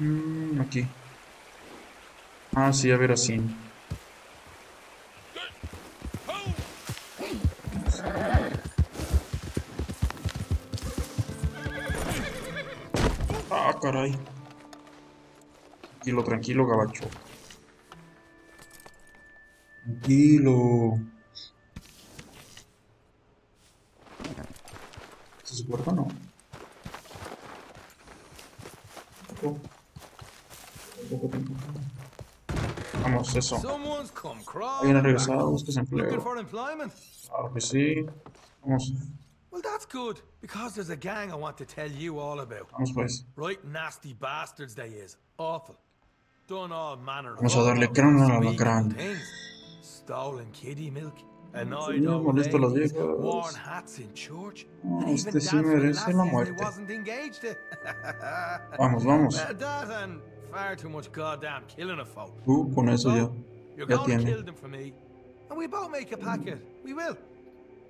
Mm, aquí. Ah, sí, a ver así. Ah, caray. Tranquilo, tranquilo, gabacho. Tranquilo. ¿Se soporta o no? Tampoco, tampoco. Vamos, eso. Alguien ha regresado, buscas empleo. Claro que sí. Vamos, Well, that's good, because there's a gang I want to tell you all about. vamos pues. Right nasty bastards they is. Awful. Done all manner of Vamos a darle cráneo unspeakable alacrán. things. Stolen kiddie milk. Annoyed old molesta a las viejas. worn hats in church. No, este sí merece la muerte. Vamos, vamos. That and far too much goddamn killing of folk. Tú con eso ya. You're Ya going to kill them for me, and we both make a packet. We will.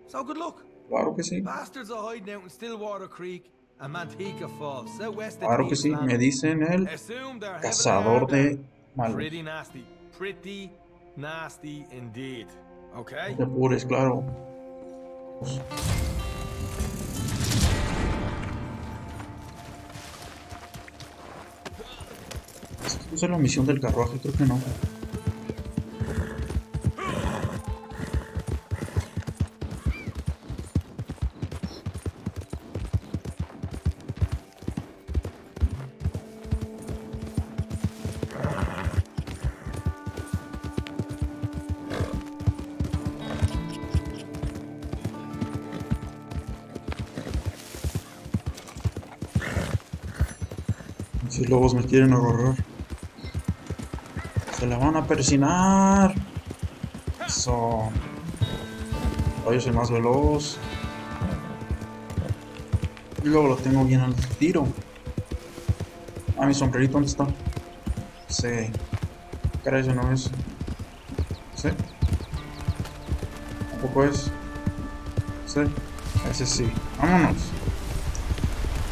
So good luck. Claro que sí. Bastards are hiding out in Stillwater Creek and Manteca Falls, southwest Claro que sí. Me dicen el Assume they're heavily cazador de malos. Pretty nasty. Pretty nasty indeed. Okay? No te apures, claro. Pues, ¿Esa es la misión del carruaje? Creo que no. Si lobos me quieren agarrar. Se la van a persinar. Eso. Ay, yo soy más veloz. Y luego lo tengo bien al tiro. Ah, mi sombrerito, ¿dónde está? Sí. Caray, eso no es. ¿Sí? ¿Tampoco es? Sí. Ese sí. Vámonos.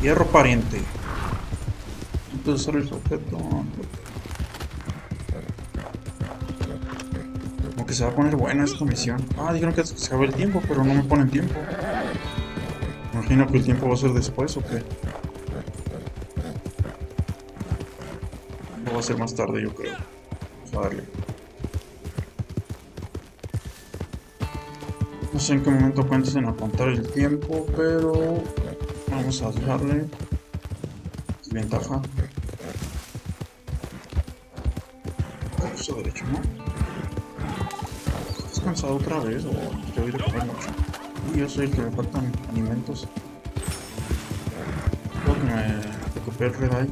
Hierro pariente. Entonces el objeto. Que se va a poner buena esta misión. Ah, dijeron que se acabó el tiempo, pero no me ponen tiempo. Imagino que el tiempo va a ser después o qué. No va a ser más tarde, yo creo. Vamos a darle. No sé en qué momento cuentes en apuntar el tiempo, pero vamos a darle. Ventaja. Cansado otra vez o te voy a comer mucho? Yo soy el que me faltan alimentos. Creo que me copié el red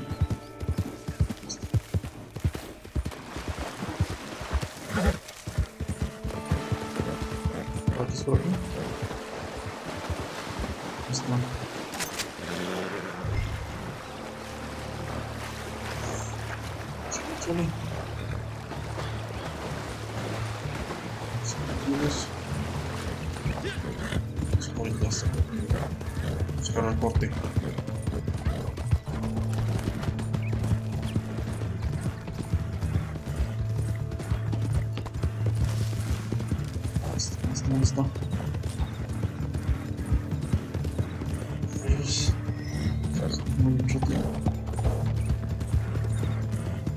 Dios. Muy mucho tiempo.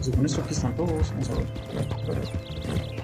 Según esto aquí están todos. Vamos a ver.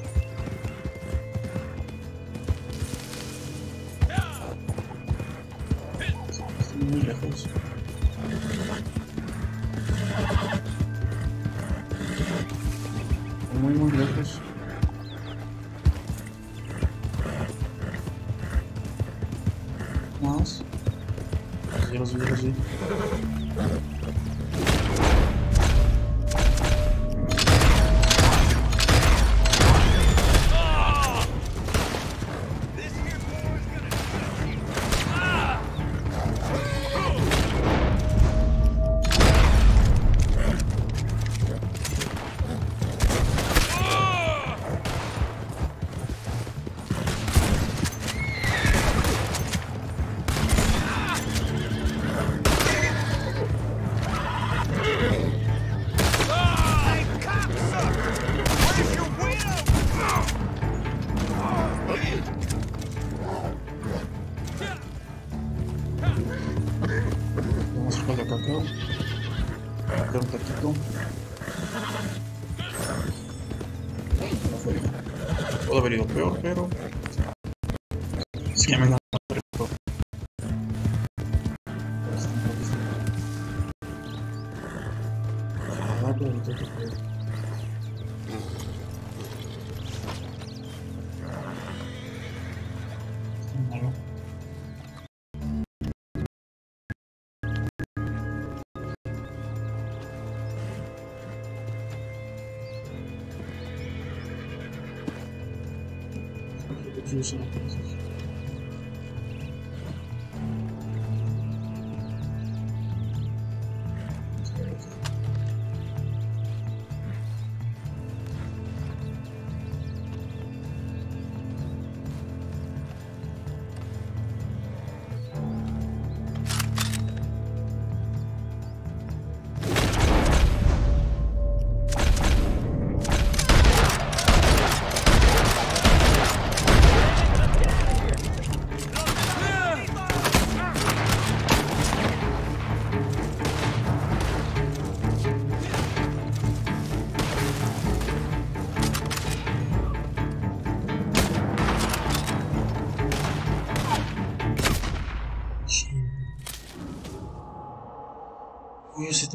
Quiero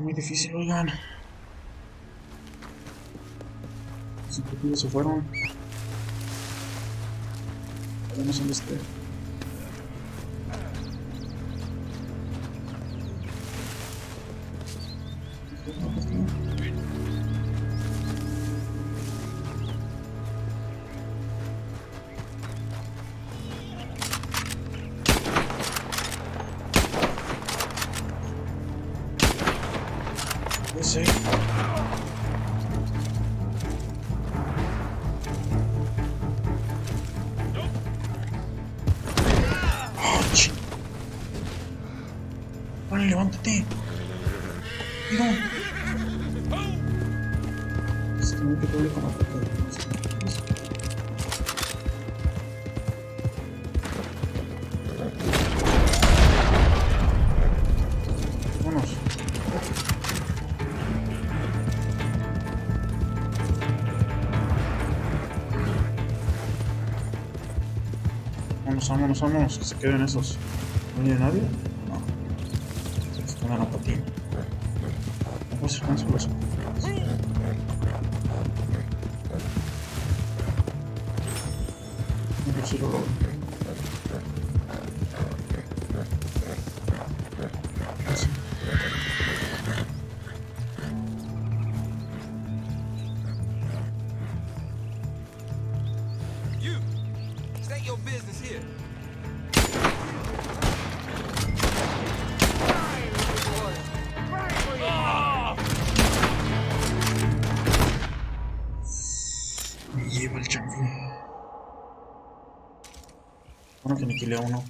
está muy difícil, oigan. Ejecutivos se fueron. Ya no sé dónde Mira. Foto de Vámonos. Vámonos, vámonos, que se queden esos. ¿No viene nadie? No. Se quedan a Chile 1.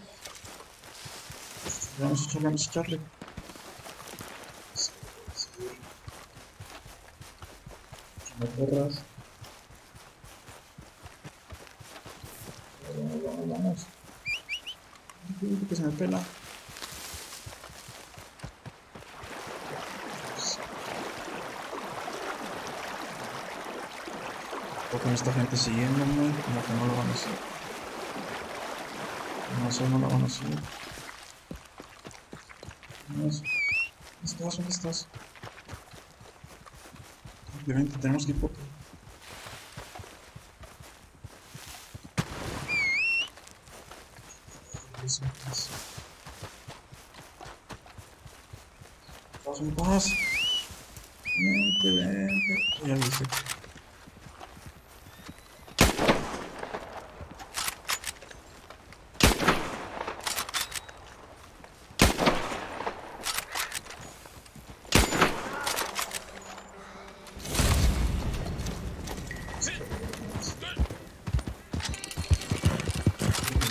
Nasıl söylemişlerdi? Borras. Vamos, vamos. Que se me pela. con esta gente siguiéndome, como que no lo van a hacer. No sé, no lo van a hacer. ¿Dónde estás? ¿Dónde estás? Obviamente tenemos que ir por... Paz, en paz. Vente, vente. Ya viste.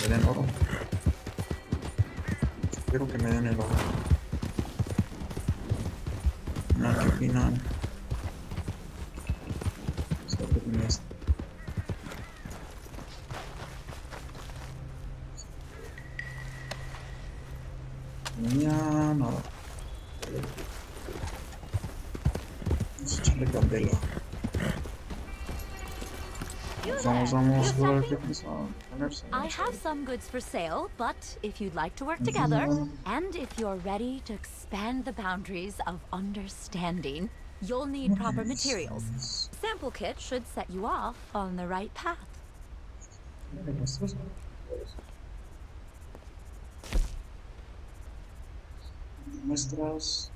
Que me den oro. Espero que me den el oro. No, ¿qué opinan? Vamos, vamos, por el que pensaba ponerse. I have some goods for sale, but if you'd like to work together, and if you're ready to expand the boundaries of understanding, you'll need proper materials. Sample kit should set you off on the right path. Muestras.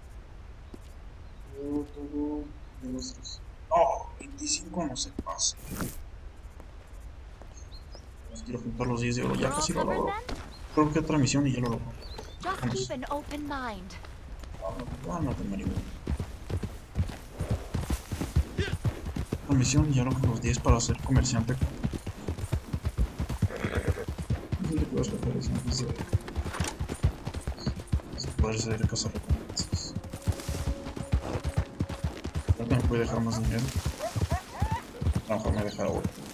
Todo, todo. De nuestros. No, 25 no se pasa. Pues quiero juntar los 10 de oro, ya casi lo logro. Creo que otra misión y ya lo logro. Vamos. open mind. Cálmate, marihuana. La misión y ya logro los 10 para ser comerciante. No te puedes coger eso antes de de poder ser cazarrecompensas. Creo que me puede dejar más dinero. A lo mejor me deja oro.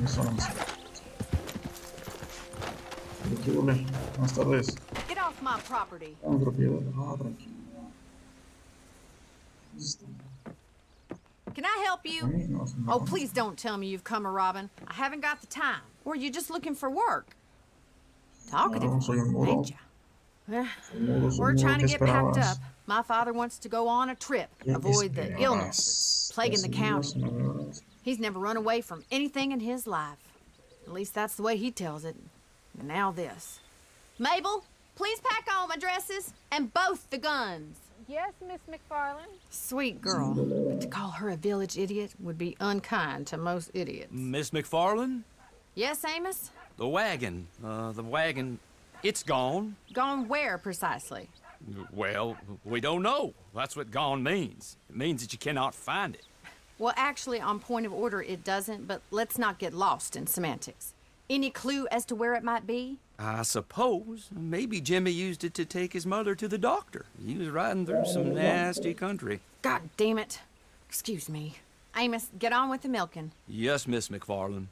¿Qué me suena más? ¿Qué huele? Buenas tardes. Get off my property. Ah, propiedad. Ah, tranquilo. ¿Dónde está? Can I help A you? mí no, es una Oh, cosa. please don't tell me you've come a robbing. I haven't got the time. Or you just looking for work? Talkative, No, soy un moro. ain't ya? Eh, Un moro, soy We're un moro, trying to ¿qué get packed esperabas? up. My father wants to go on a trip, ¿Qué avoid the esperabas? illnesses plaguing the Las county. Ideas nuevas. He's never run away from anything in his life. At least that's the way he tells it. And now this. Mabel, please pack all my dresses and both the guns. Yes, Miss McFarland. Sweet girl. But to call her a village idiot would be unkind to most idiots. Miss McFarland? Yes, Amos? The wagon. Uh, the wagon. It's gone. Gone where precisely? Well, we don't know. That's what gone means. It means that you cannot find it. Well, actually, on point of order, it doesn't, but let's not get lost in semantics. Any clue as to where it might be? I suppose maybe Jimmy used it to take his mother to the doctor. He was riding through some nasty country. God damn it. Excuse me. Amos, get on with the milking. Yes, Miss McFarland.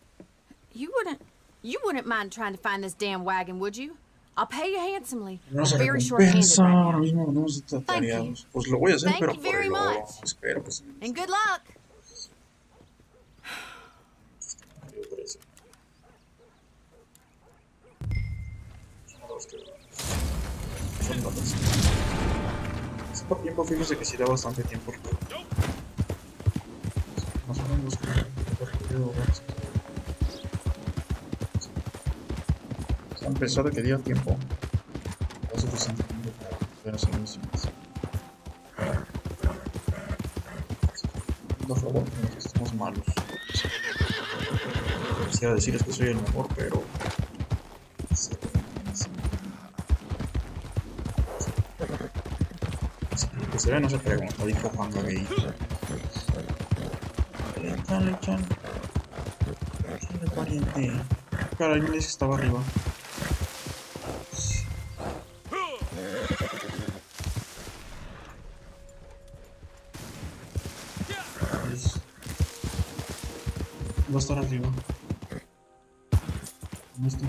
You wouldn't. You wouldn't mind trying to find this damn wagon, would you? I'll pay you handsomely. Tenemos I'm very short-handed recompensa, right ahora now. mismo tenemos estos Thank you. Pues lo voy a hacer, Thank pero you por very el oro. much. Espero que sí. And good luck. Son datos. Es por tiempo, fíjese que sí da bastante tiempo. Más o menos periodo, ¿verdad? A pesar de que diera tiempo, da suficiente tiempo para poder hacer misiones. Por favor, no que estamos malos. Quisiera decirles que soy el mejor, pero. Que ve no se pregunta, dijo Juan Gabriel. Échale, échale. Échale, pariente. Me dice que estaba arriba. Va a estar arriba. ¿Dónde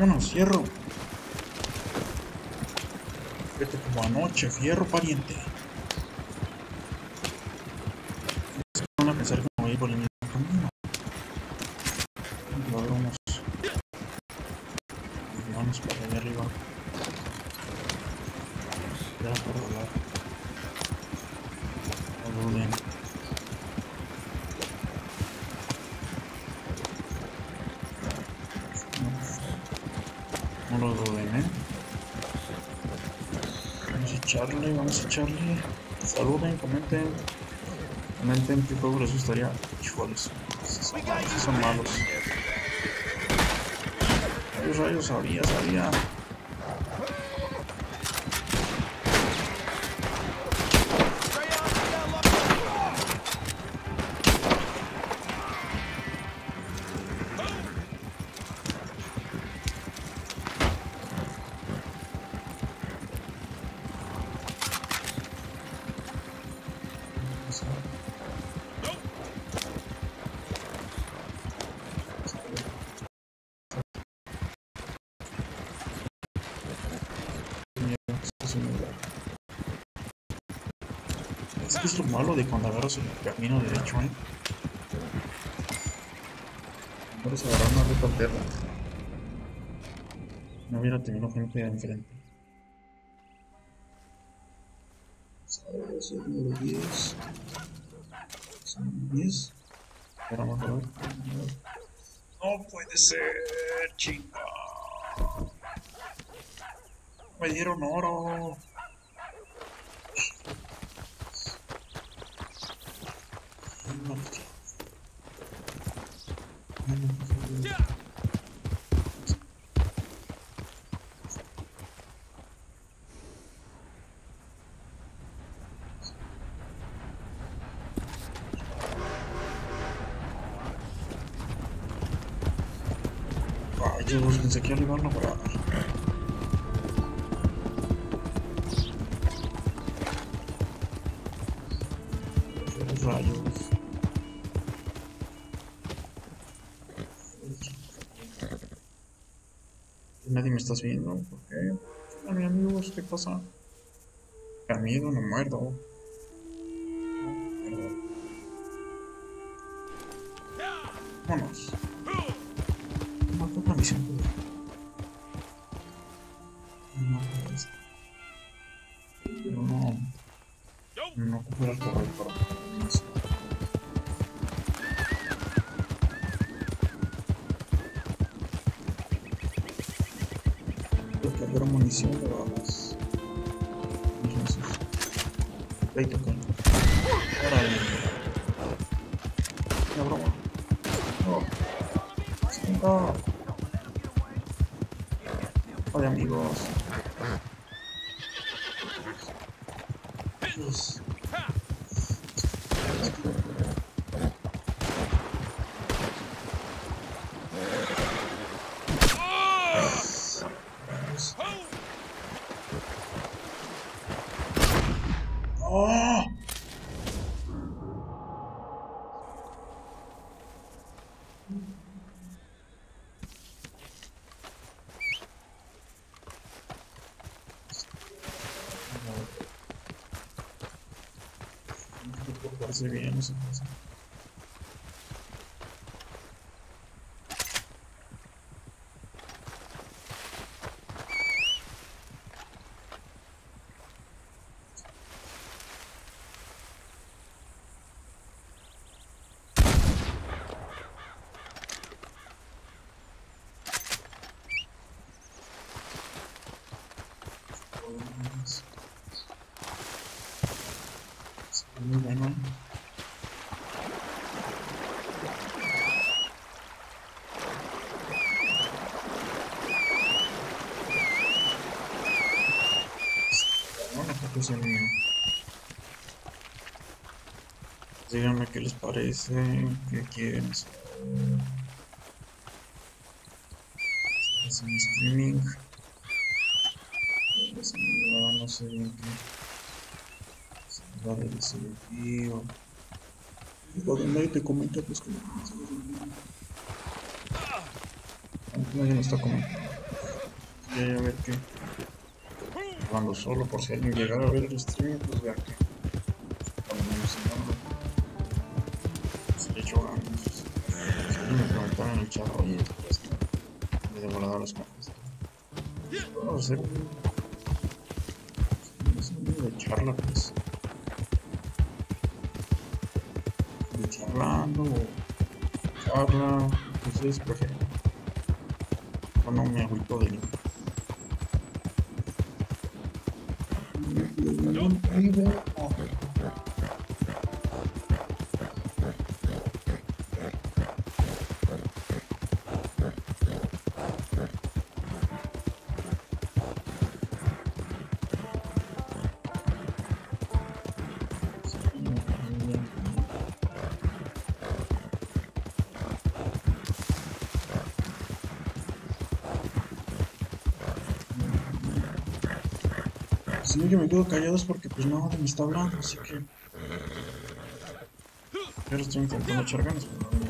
Vámonos, fierro. Vete como anoche, fierro pariente. Vamos a. Saluden, comenten. Comenten qué juego les gustaría. Híjoles, son malos. Rayos, rayos, sabía, sabía. Camino derecho, ¿eh? Puedes agarrar una ruta alterna. No hubiera tenido gente enfrente. Número 10. Son 10. Ahora vamos a ver. No puede ser, chica. Me dieron oro. Rayos, pensé que arriba no para. Estás viendo, ¿por qué? Mis amigos, ¿qué pasa? Camido, no muerdo. Parece bien, no sé qué pasa. Muy bueno. Bueno, creo que es mío. Díganme qué les parece, qué quieren. Es mi streaming. Pues, no, no sé bien qué. Si va a decir aquí o. Cuando nadie te comenta, pues que no Nadie me está comentando. Ya, a ver qué. Hablando solo, por si alguien llegara a ver el stream, pues vea que. Cuando me enseñaron, se le echó ganas. Si me preguntaba en el chat, oye, pues que. De volada las cosas. No sé. Es un video de charla, pues. De charlando o charla. Ustedes prefieren. O no me agüito de link. Si no, yo me quedo callado es porque pues no, me está hablando, así que... Pero estoy intentando echar ganas, pero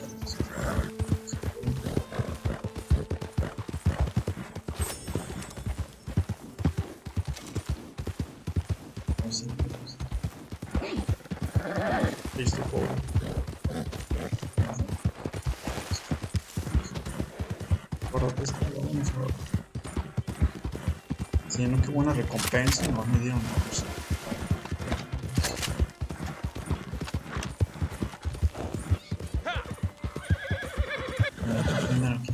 buena recompensa, no me dieron no, pues, Mira, mira aquí.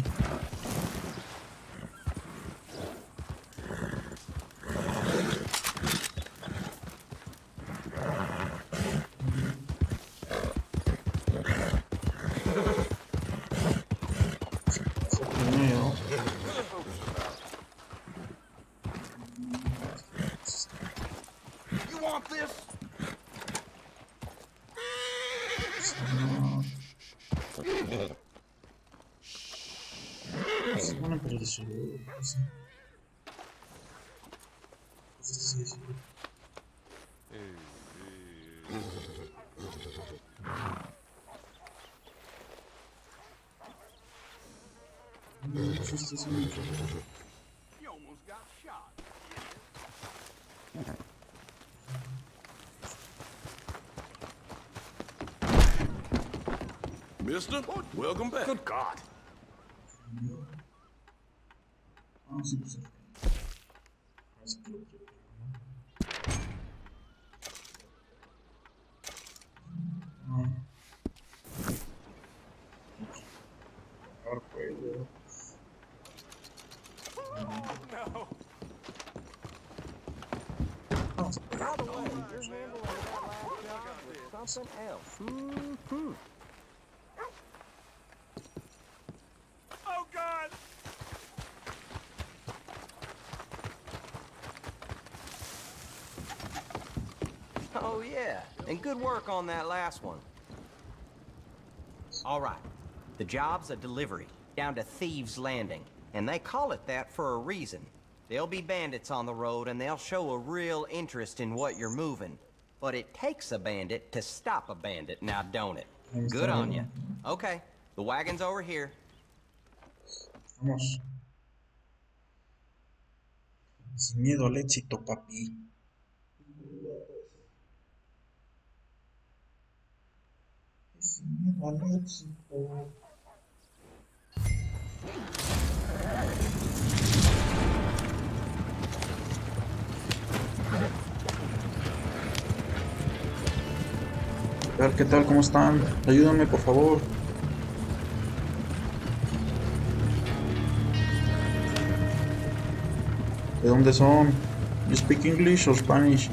Se primero. You want this? Es bueno, pero de su... no sé. Sí, sí, sí. No, sí, sí, sí, mucho. You almost got shot. Mister, welcome back. Good God. Ah, Oh, yeah. And good work on that last one. All right. The job's a delivery down to Thieves' Landing. And they call it that for a reason. There'll be bandits on the road, and they'll show a real interest in what you're moving. But it takes a bandit to stop a bandit, now don't it? Good on you. Okay, the wagon's over here. Vamos. Sin miedo al éxito, papi. ¿Qué tal? ¿Cómo están? Ayúdenme, por favor. ¿De dónde son? You speak English or Spanish?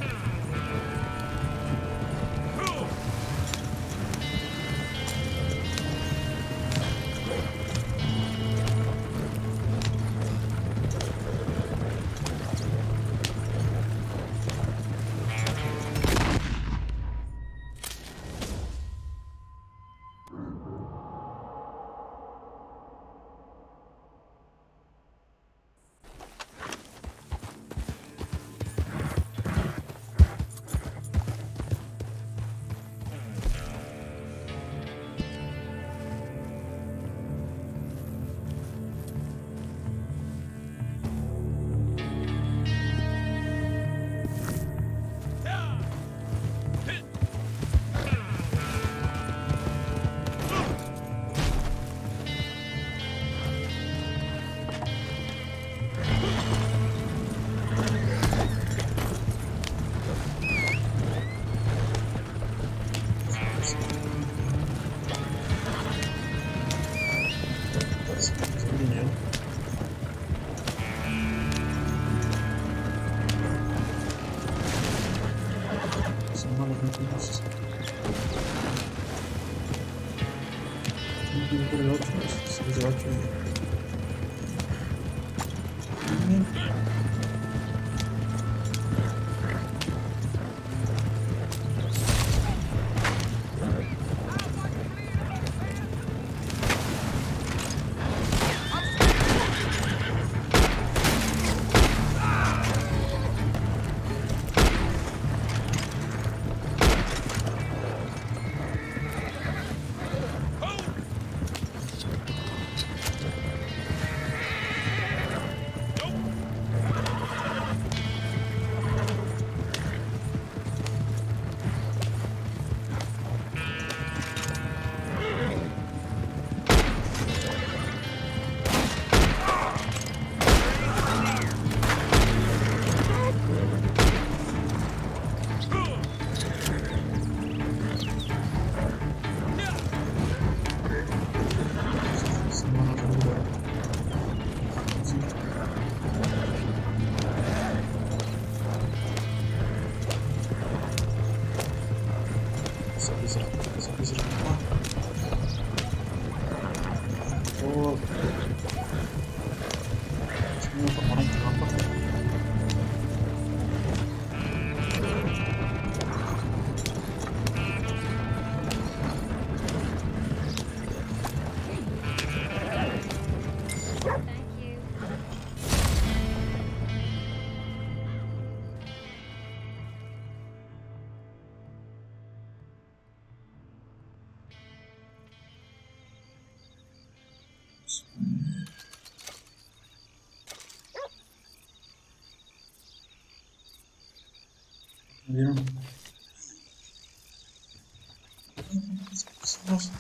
Vamos.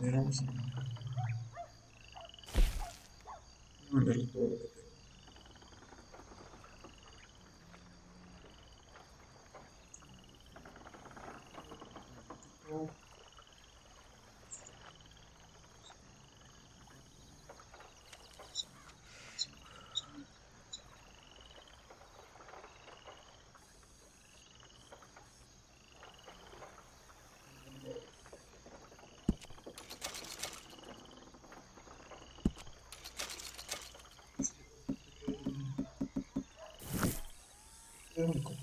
Vamos. Mandarle todo lo que tengo.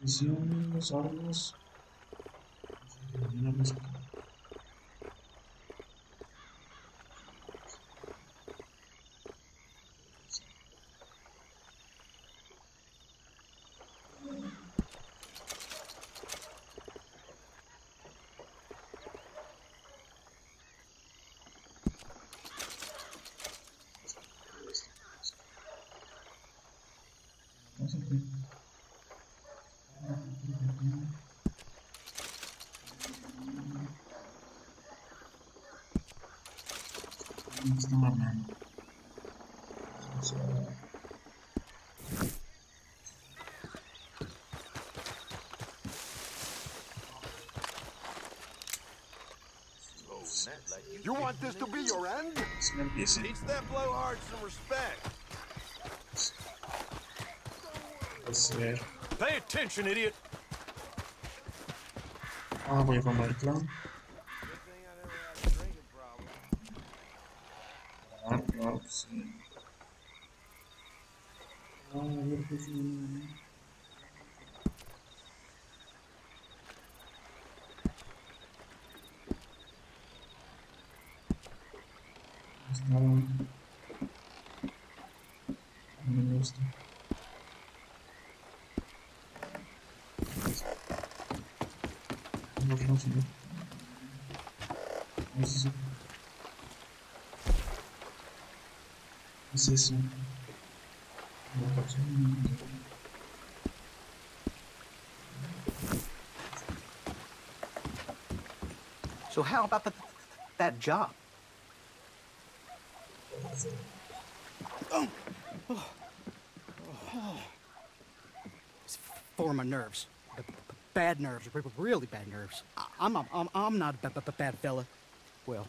Misiones, armas. Want this to be your end? Me empiece. Teach that blowhard some respect. Pay attention, idiot. Ah, voy a el clan. Ah, claro sí. Ah, a ver, pues, mm. Está- No me gusta. No, no, sí. ¿Qué es eso? ¿Qué es eso? No, pues, mm. So how about the, that job? It's for my nerves. Bad nerves, really bad nerves. I- I'm, I'm, I'm, I'm not a bad fella. Well,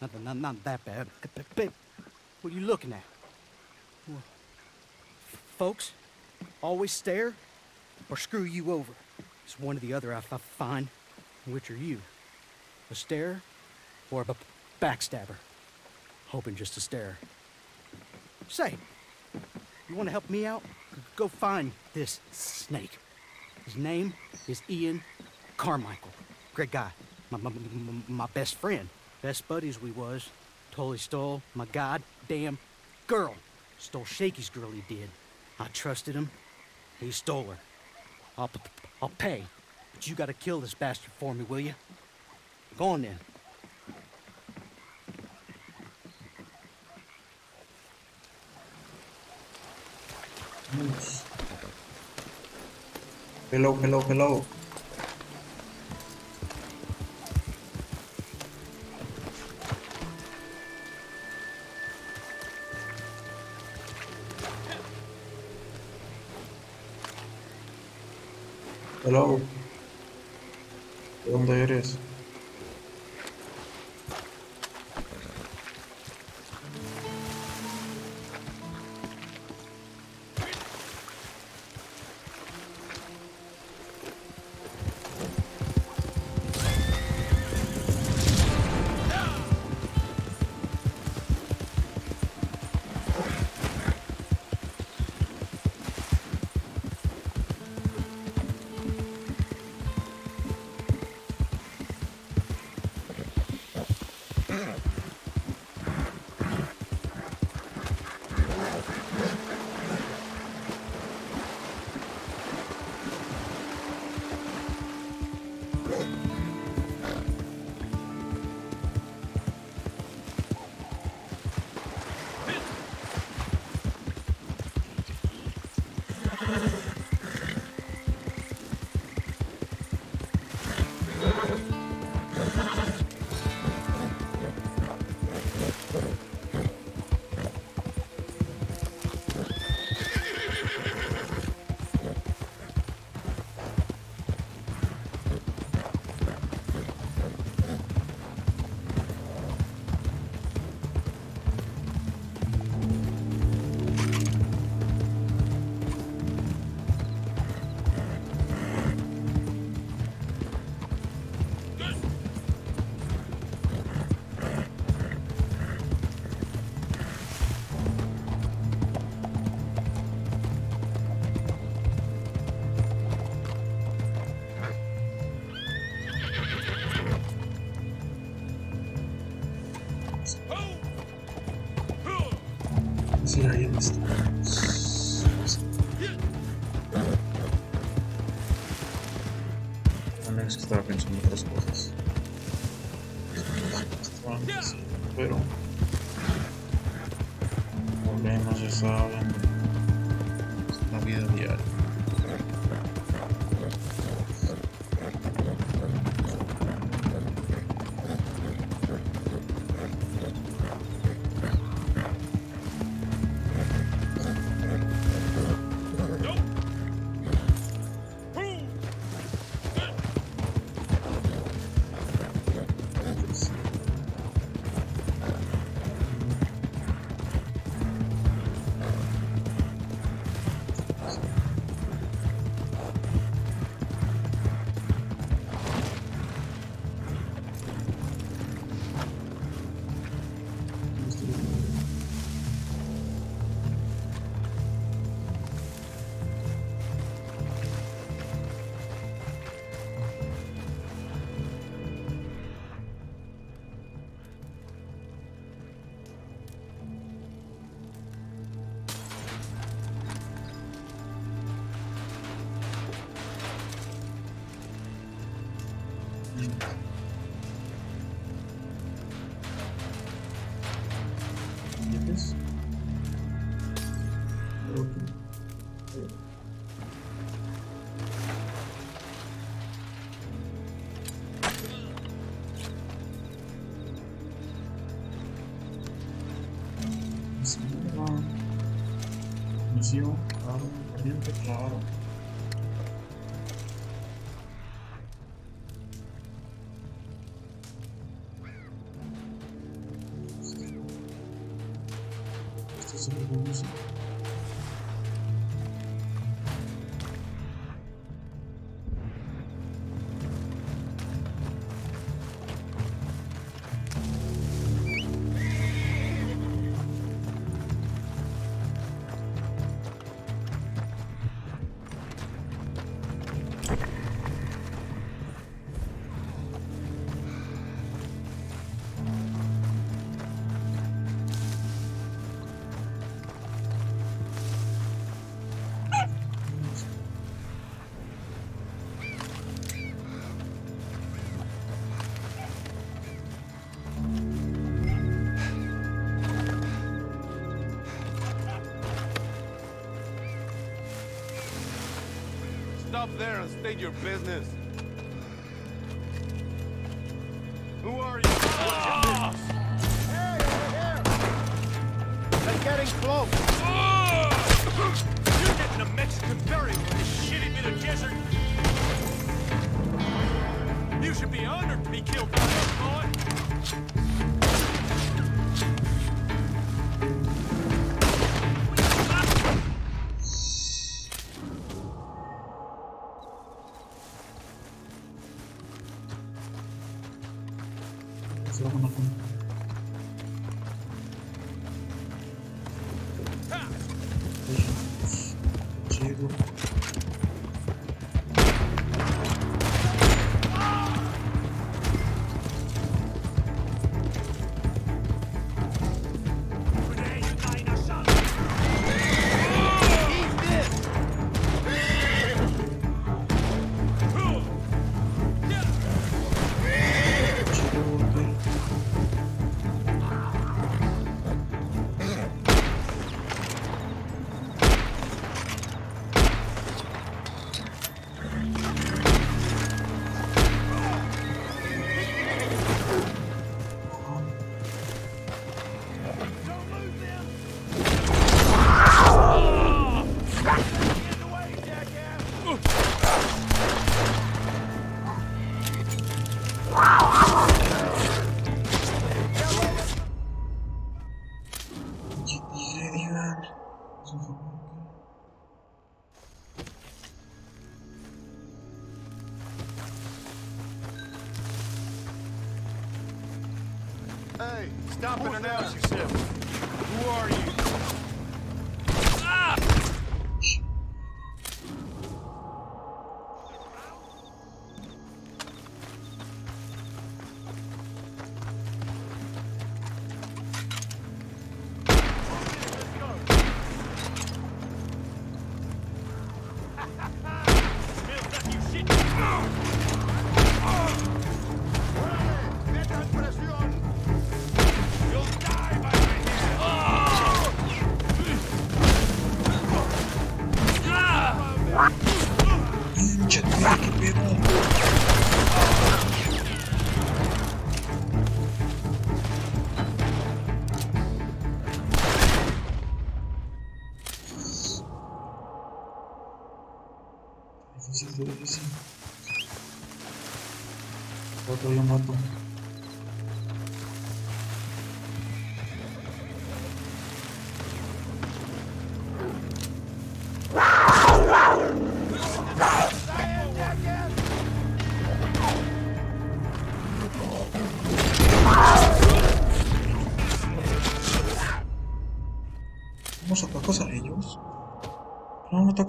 not, not, not that bad. What are you looking at? Well, folks, always stare or screw you over. It's one or the other I find. Which are you? A stare or a backstabber? Hoping just to stare. Say, you want to help me out? Go find this snake. His name is Ian Carmichael. Great guy. My, my, my, best friend. Best buddies we was. Totally stole my goddamn girl. Stole Shaky's girl, he did. I trusted him. He stole her. I'll, I'll pay. But you gotta kill this bastard for me, will you? Go on then. Hello, hello, hello. Hello. ¿De dónde eres? feito na hora. Estou. state your business. Hey, stop and announce yourself. Who are you?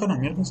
Atacan a mí, ¿alguien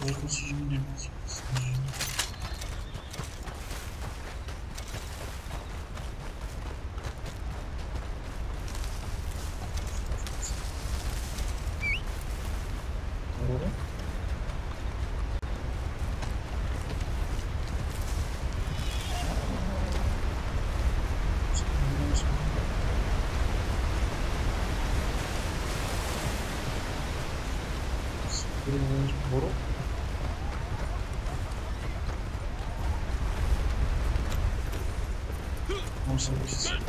No voy a poder conseguir mi negocio. Moro. Vamos a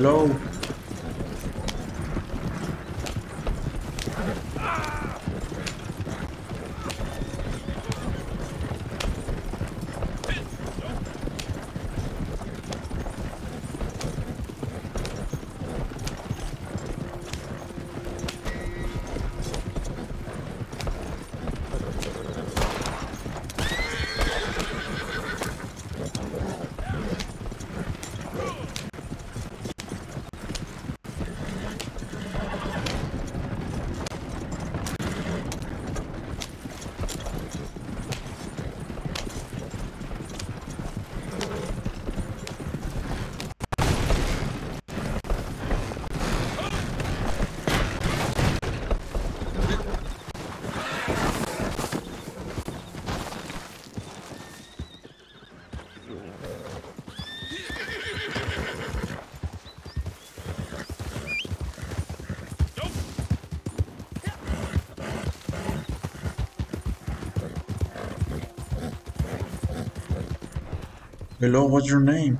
Hello. Hello, what's your name?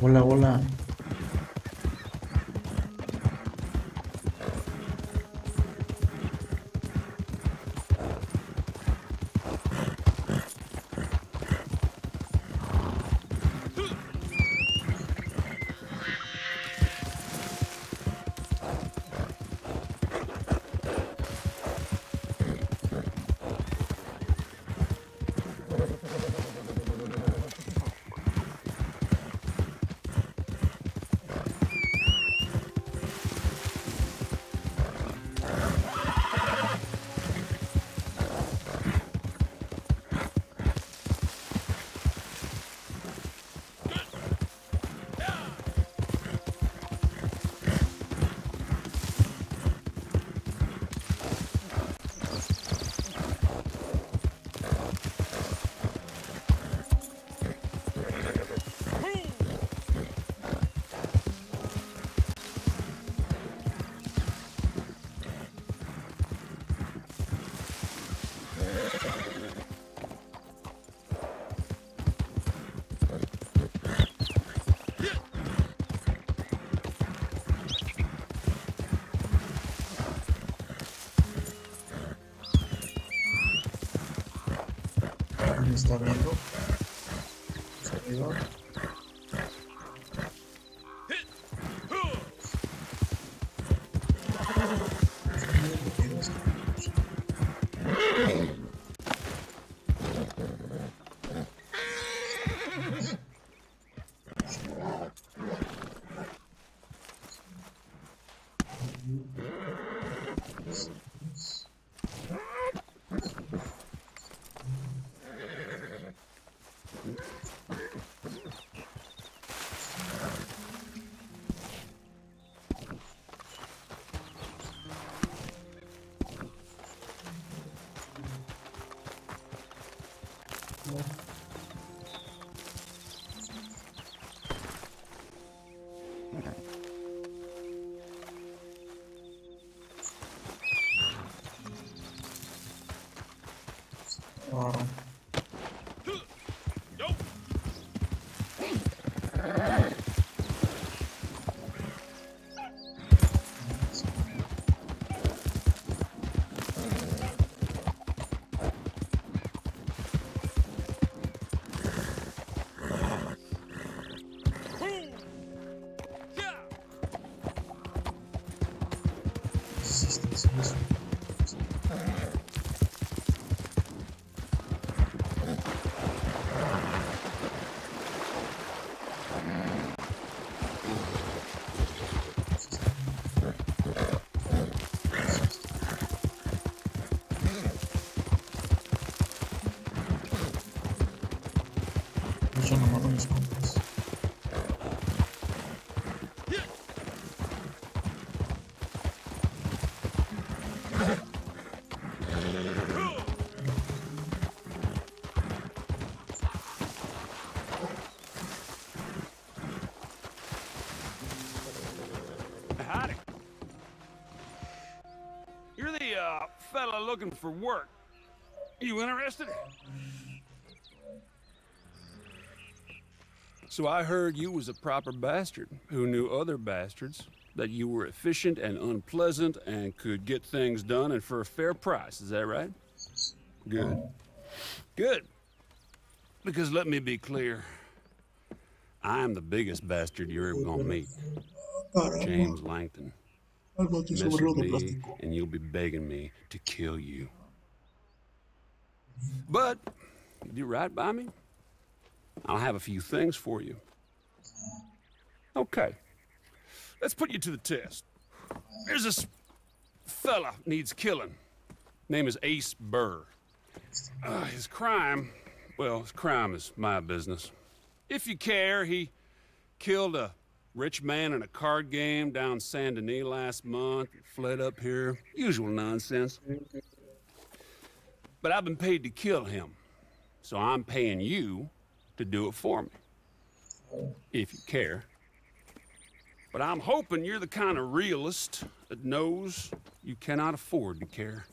Hola, hola. Está viendo. Servidor. For work. You interested? So I heard you was a proper bastard who knew other bastards, that you were efficient and unpleasant and could get things done and for a fair price. Is that right? Good. Good. Because let me be clear. I'm the biggest bastard you're ever gonna meet. James Langton. Algo te Mess with me, and you'll be begging me to kill you. But you do right by me, I'll have a few things for you. Okay. Let's put you to the test. There's this fella needs killing. Name is Ace Burr. Uh, his crime, well, his crime is my business. If you care, he killed a rich man in a card game down Saint Denis last month, fled up here. Usual nonsense. But I've been paid to kill him, so I'm paying you to do it for me. If you care. But I'm hoping you're the kind of realist that knows you cannot afford to care.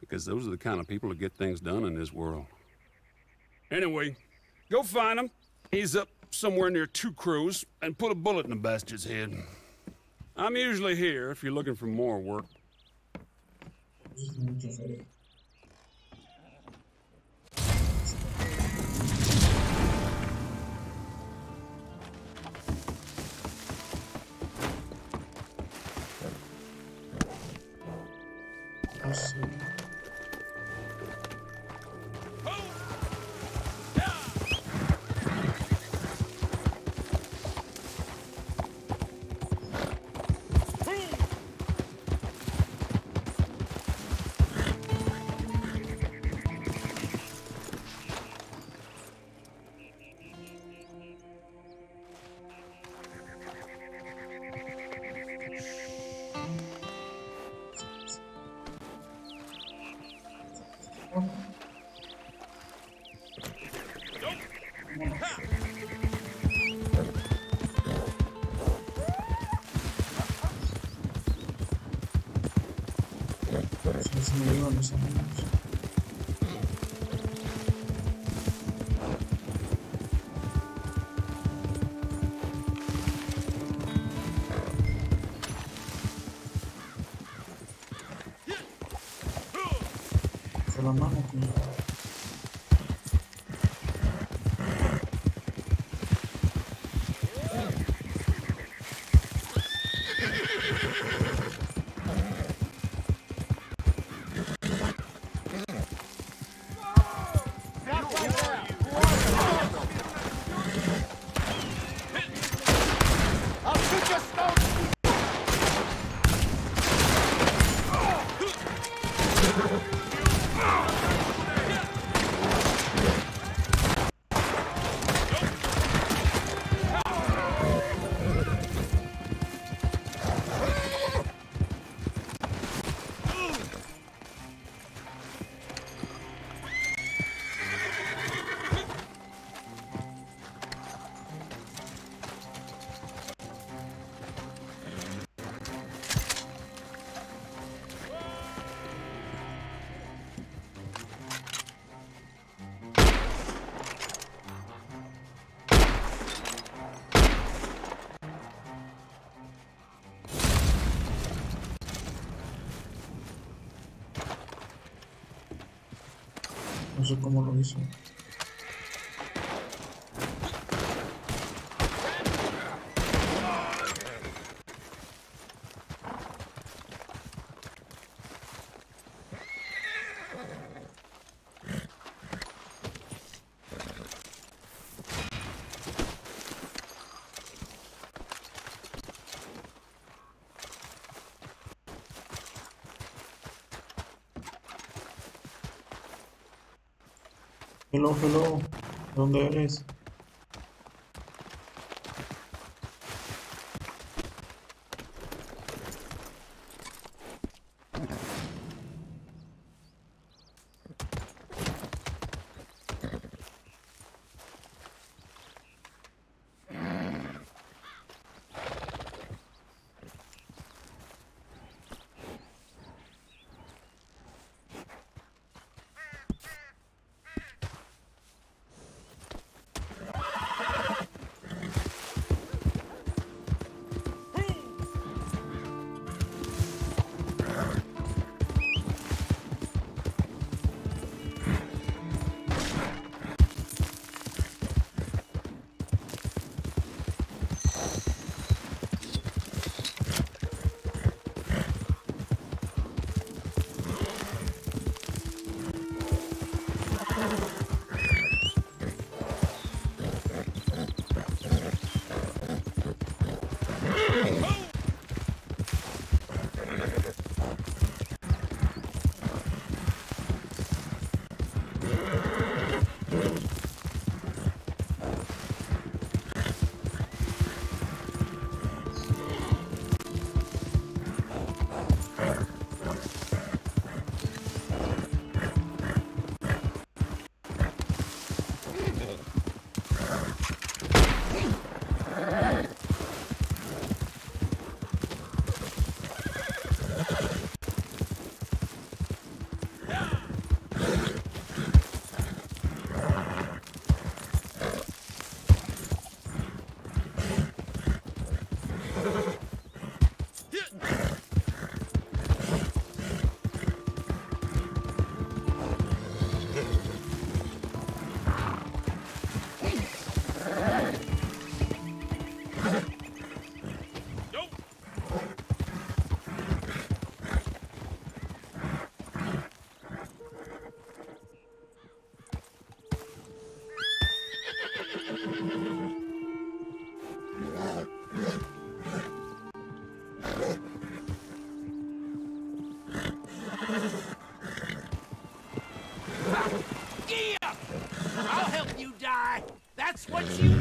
Because those are the kind of people that get things done in this world. Anyway, go find him. He's up somewhere near Two crews and put a bullet in the bastard's head. I'm usually here if you're looking for more work. Sé cómo lo hizo. Hello, hello. ¿De dónde eres? That's what you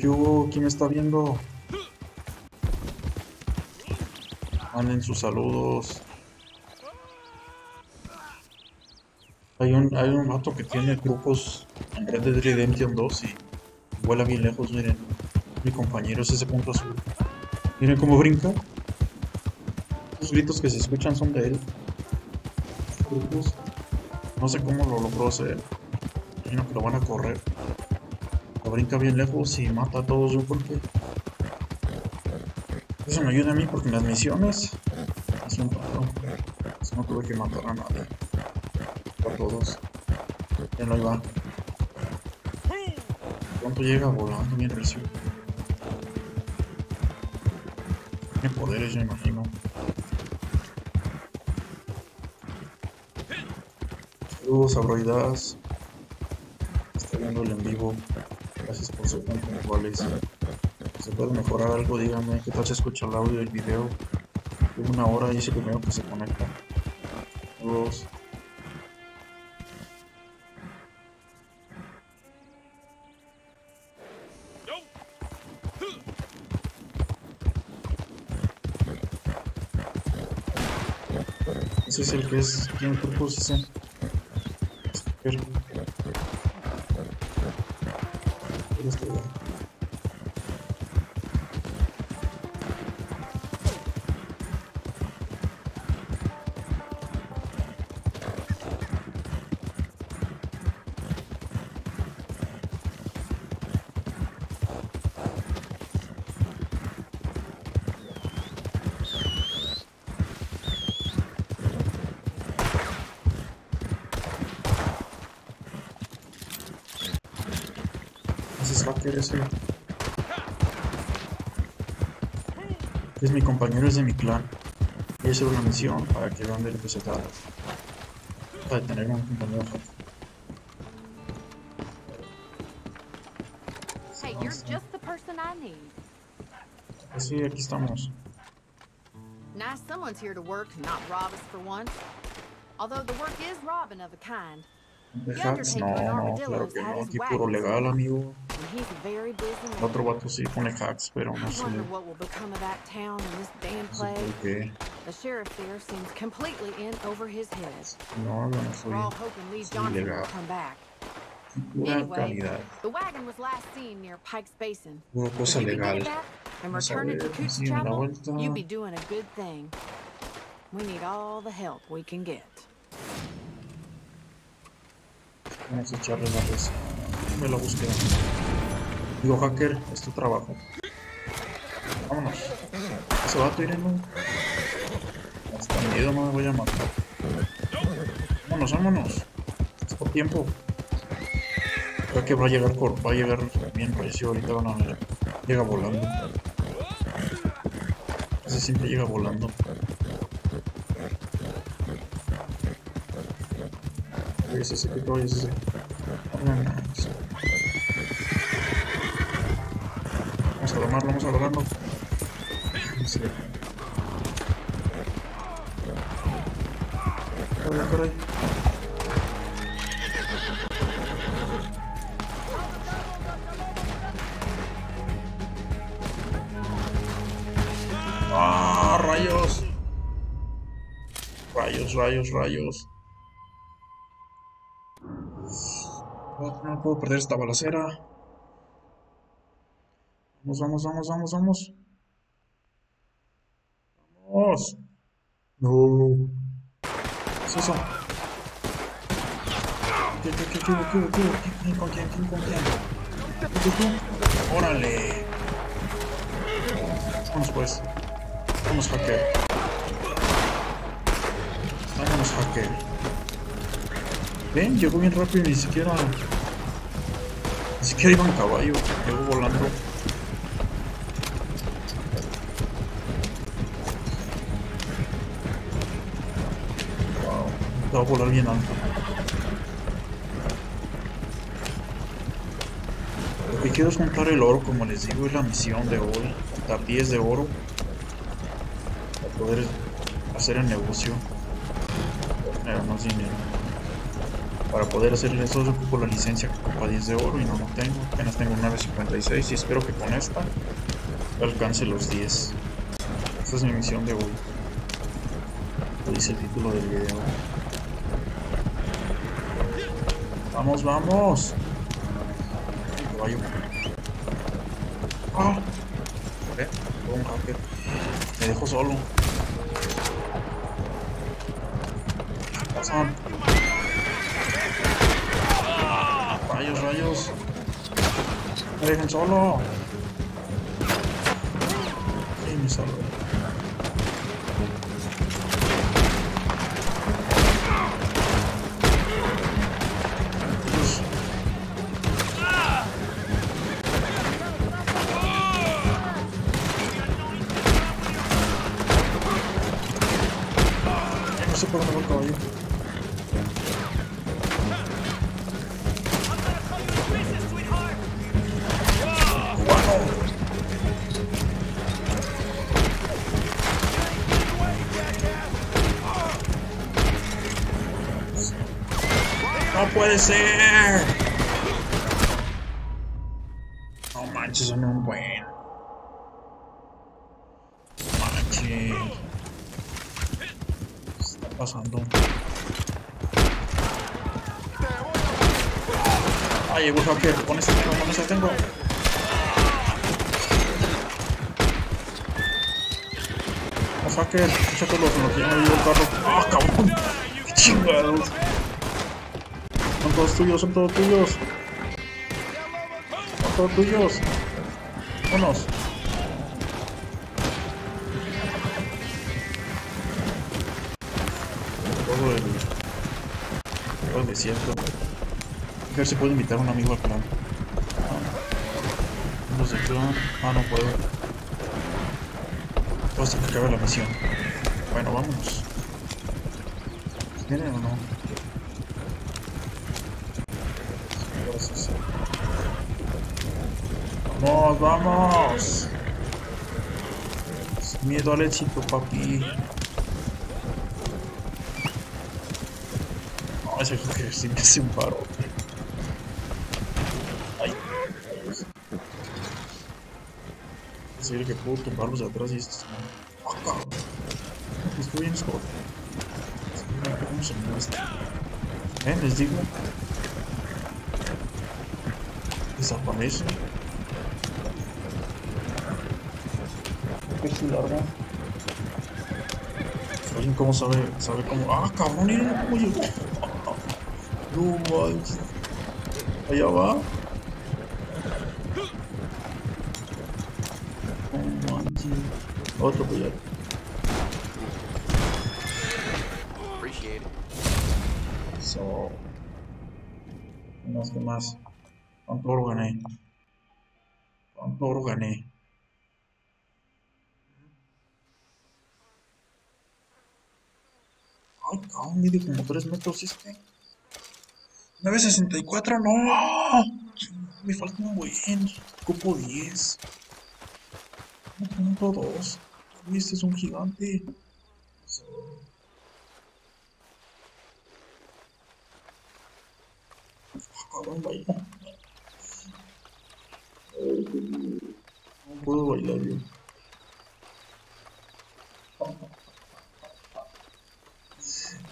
¿Qué hubo? ¿Quién está viendo? Manden sus saludos. Hay un, hay un vato que tiene grupos en Red Dead Redemption 2 y vuela bien lejos, miren. Mi compañero es ese punto azul. Miren cómo brinca. Los gritos que se escuchan son de él. Grupos. No sé cómo lo logró hacer. Imagino que lo van a correr. Brinca bien lejos y mata a todos yo porque... Eso me ayuda a mí porque en las misiones... Es un no tuve que matar a nadie. A todos. Ya no iba. Pronto llega volando bien recio. Tiene poderes, yo imagino. Saludos, abroidas. Está viendo en vivo. Se puede mejorar algo, díganme. ¿Qué tal se escucha el audio del video? Una hora y es el primero que se conecta. Saludos. Ese es el que es. ¿Quién propuso ese? Es mi compañero, es de mi clan. Voy a hacer una misión para que vean de lo que se trata. Para tener un compañero hacker. Hey, you're just the person I need. Sí, aquí estamos. Nice someone's here to work, not rob us for once. Although the work is robbing of a kind. No, no, claro que no. Aquí puro legal, amigo. And he's very busy otro vato sí pone hacks, pero no I wonder what will become of that town in this damn No sé plague. por. The sheriff there seems completely in over his head. No, yo no We're all hoping Lee Johnson will come back. Anyway, the wagon was last seen near Pike's Basin. If cosa you can get legal. and return it to Coots Chapel, you'd be doing a good thing. We need all the help we can get. Vamos a echarle la res. Me la búsqueda. Digo, hacker, es tu trabajo. Vámonos. Ese vato, Irene. Hasta miedo me voy a matar. Vámonos, vámonos. Es por tiempo. Creo que va a llegar por, va a llegar bien recio. Ahorita van a ver. Llega volando. Ese siempre llega volando. Ese, ese, que todo es ese. No, no, no. Vamos a Sí. Caray. ¡Ah, rayos! Rayos, rayos, rayos. No, no puedo perder esta balacera. Vamos, vamos, vamos, vamos, vamos. Vamos. No. ¿Qué es eso? ¿Qué, qué, qué, qué, qué, qué? ¿Quién con quién? ¿Quién con quién? ¿Tú, tú? ¡Órale! Vamos pues. Vamos, hacker. Vámonos, hacker. Ven, llegó bien rápido y ni siquiera. Ni siquiera iba en caballo. Llegó volando. A volar bien alto. Lo que quiero es juntar el oro, como les digo, es la misión de hoy. 10 de oro. Para poder hacer el negocio. Tener más dinero. Para poder hacer eso ocupo la licencia que ocupa 10 de oro y no lo tengo. Apenas tengo 9.56 y espero que con esta alcance los 10. Esta es mi misión de hoy. Lo dice el título del video. Vamos, vamos. Ay, ah. ¿Eh? Me dejó solo. Rayos, rayos. Me dejan solo. Puede ser! No manches, son un buen. Manches. ¿Qué está pasando? Ay, llegó hacker. Con ese tengo, con ese tengo. No, hacker. Échatelo, se lo que ya me dio el carro. ¡Ah, cabrón! ¡Qué chingados! Tuyos, son todos tuyos. Son todos tuyos. Vámonos. Todo el, todo el desierto. A ver si puedo invitar a un amigo al. Ah, Los de clan. Ah, no puedo. Hasta que acabe la misión. Bueno, vámonos. ¿Vienen o no? Vamos, miedo al éxito, papi. No, ese que sí me hace un paro. Ay. Es decir, que puedo tumbarlos de atrás y estos no. Ah. Estoy bien solo. ¿Cómo se muestra? ¿Eh? Les digo. Desaparece. ¿Qué es larga? ¿Alguien cómo sabe? ¿Sabe cómo? ¡Ah, cabrón! Mira cómo llegó. No manches. Allá va. No manches. Otro collar. So. ¿Qué más? ¿Qué más? ¿Cuánto oro gané? ¿Cuánto oro gané? Ay, cabrón, mide como 3 metros este. 964, no. Me falta un buen. Copo 10. 1.2. Uy, Este es un gigante. Cabrón. No puedo bailar bien.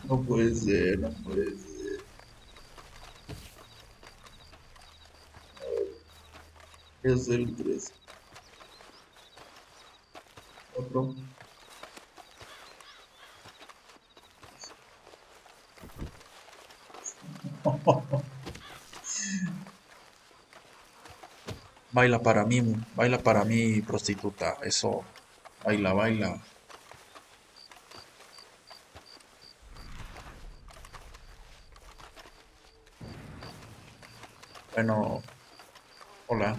No puede ser, no puede ser. Voy a el 3. Otro. Baila para mí, baila para mí, prostituta. Eso. Baila, baila. Bueno. Hola.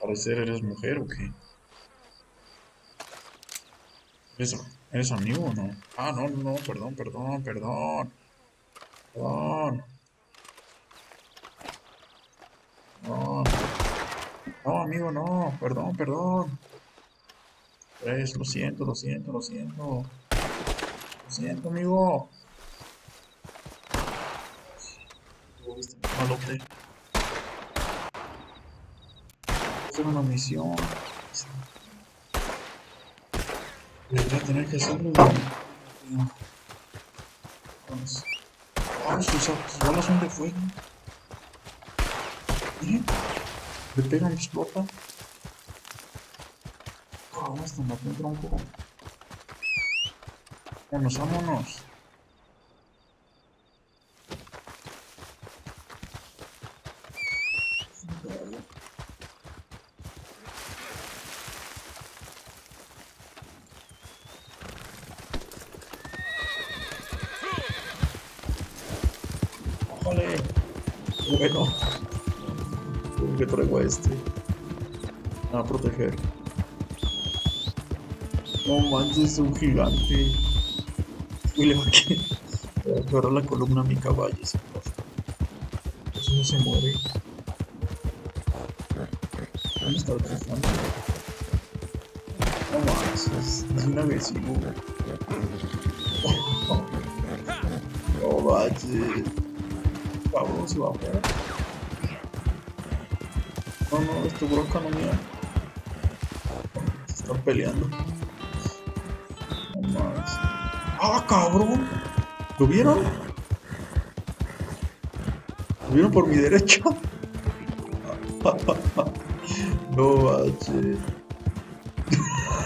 Parecer eres mujer o qué? ¿Eres, ¿Eres amigo o no? Ah, no, no, perdón, perdón, perdón. Perdón. No. No, amigo, no. Perdón, perdón. Pues, lo siento, lo siento, lo siento. Lo siento, amigo. Oh, este malote. Hacer una misión. Voy a tener que hacerlo. Vamos. Ah, sus, balas son de fuego. Miren. Le pegan y explota. Ah, hasta maté un tronco. Vámonos, vámonos. Vale. Bueno. Este. A proteger. No manches, es un gigante. Uy, le voy a agarrar la columna a mi caballo. Eso no se muere. ¿Dónde está el elefante? No manches, es, un agresivo. No manches. Cabrón, se No, no, esto bronca no mía. Se están peleando. No más. ¡Ah, cabrón! ¿Lo vieron? ¿Lo vieron por mi derecha? no manches.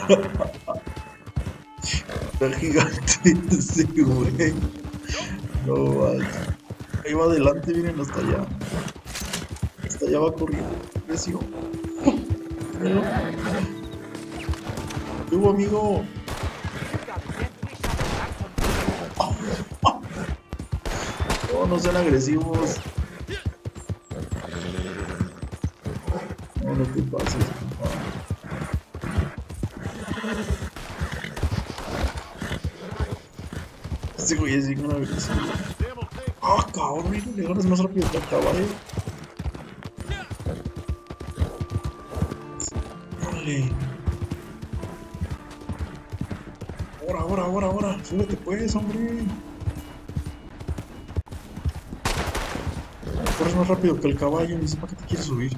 Está gigante ese güey. No manches. Ahí va adelante, miren hasta allá. Hasta allá va corriendo. ¿Qué hubo, amigo? No, no sean agresivos. No, no te pases. Ese güey es bien agresivo. Ah, cabrón, mira, le ganas más rápido que el caballo. Ahora, ahora, ahora, ahora. Súbete pues, hombre. Corres más rápido que el caballo, ni sé para qué te quieres subir.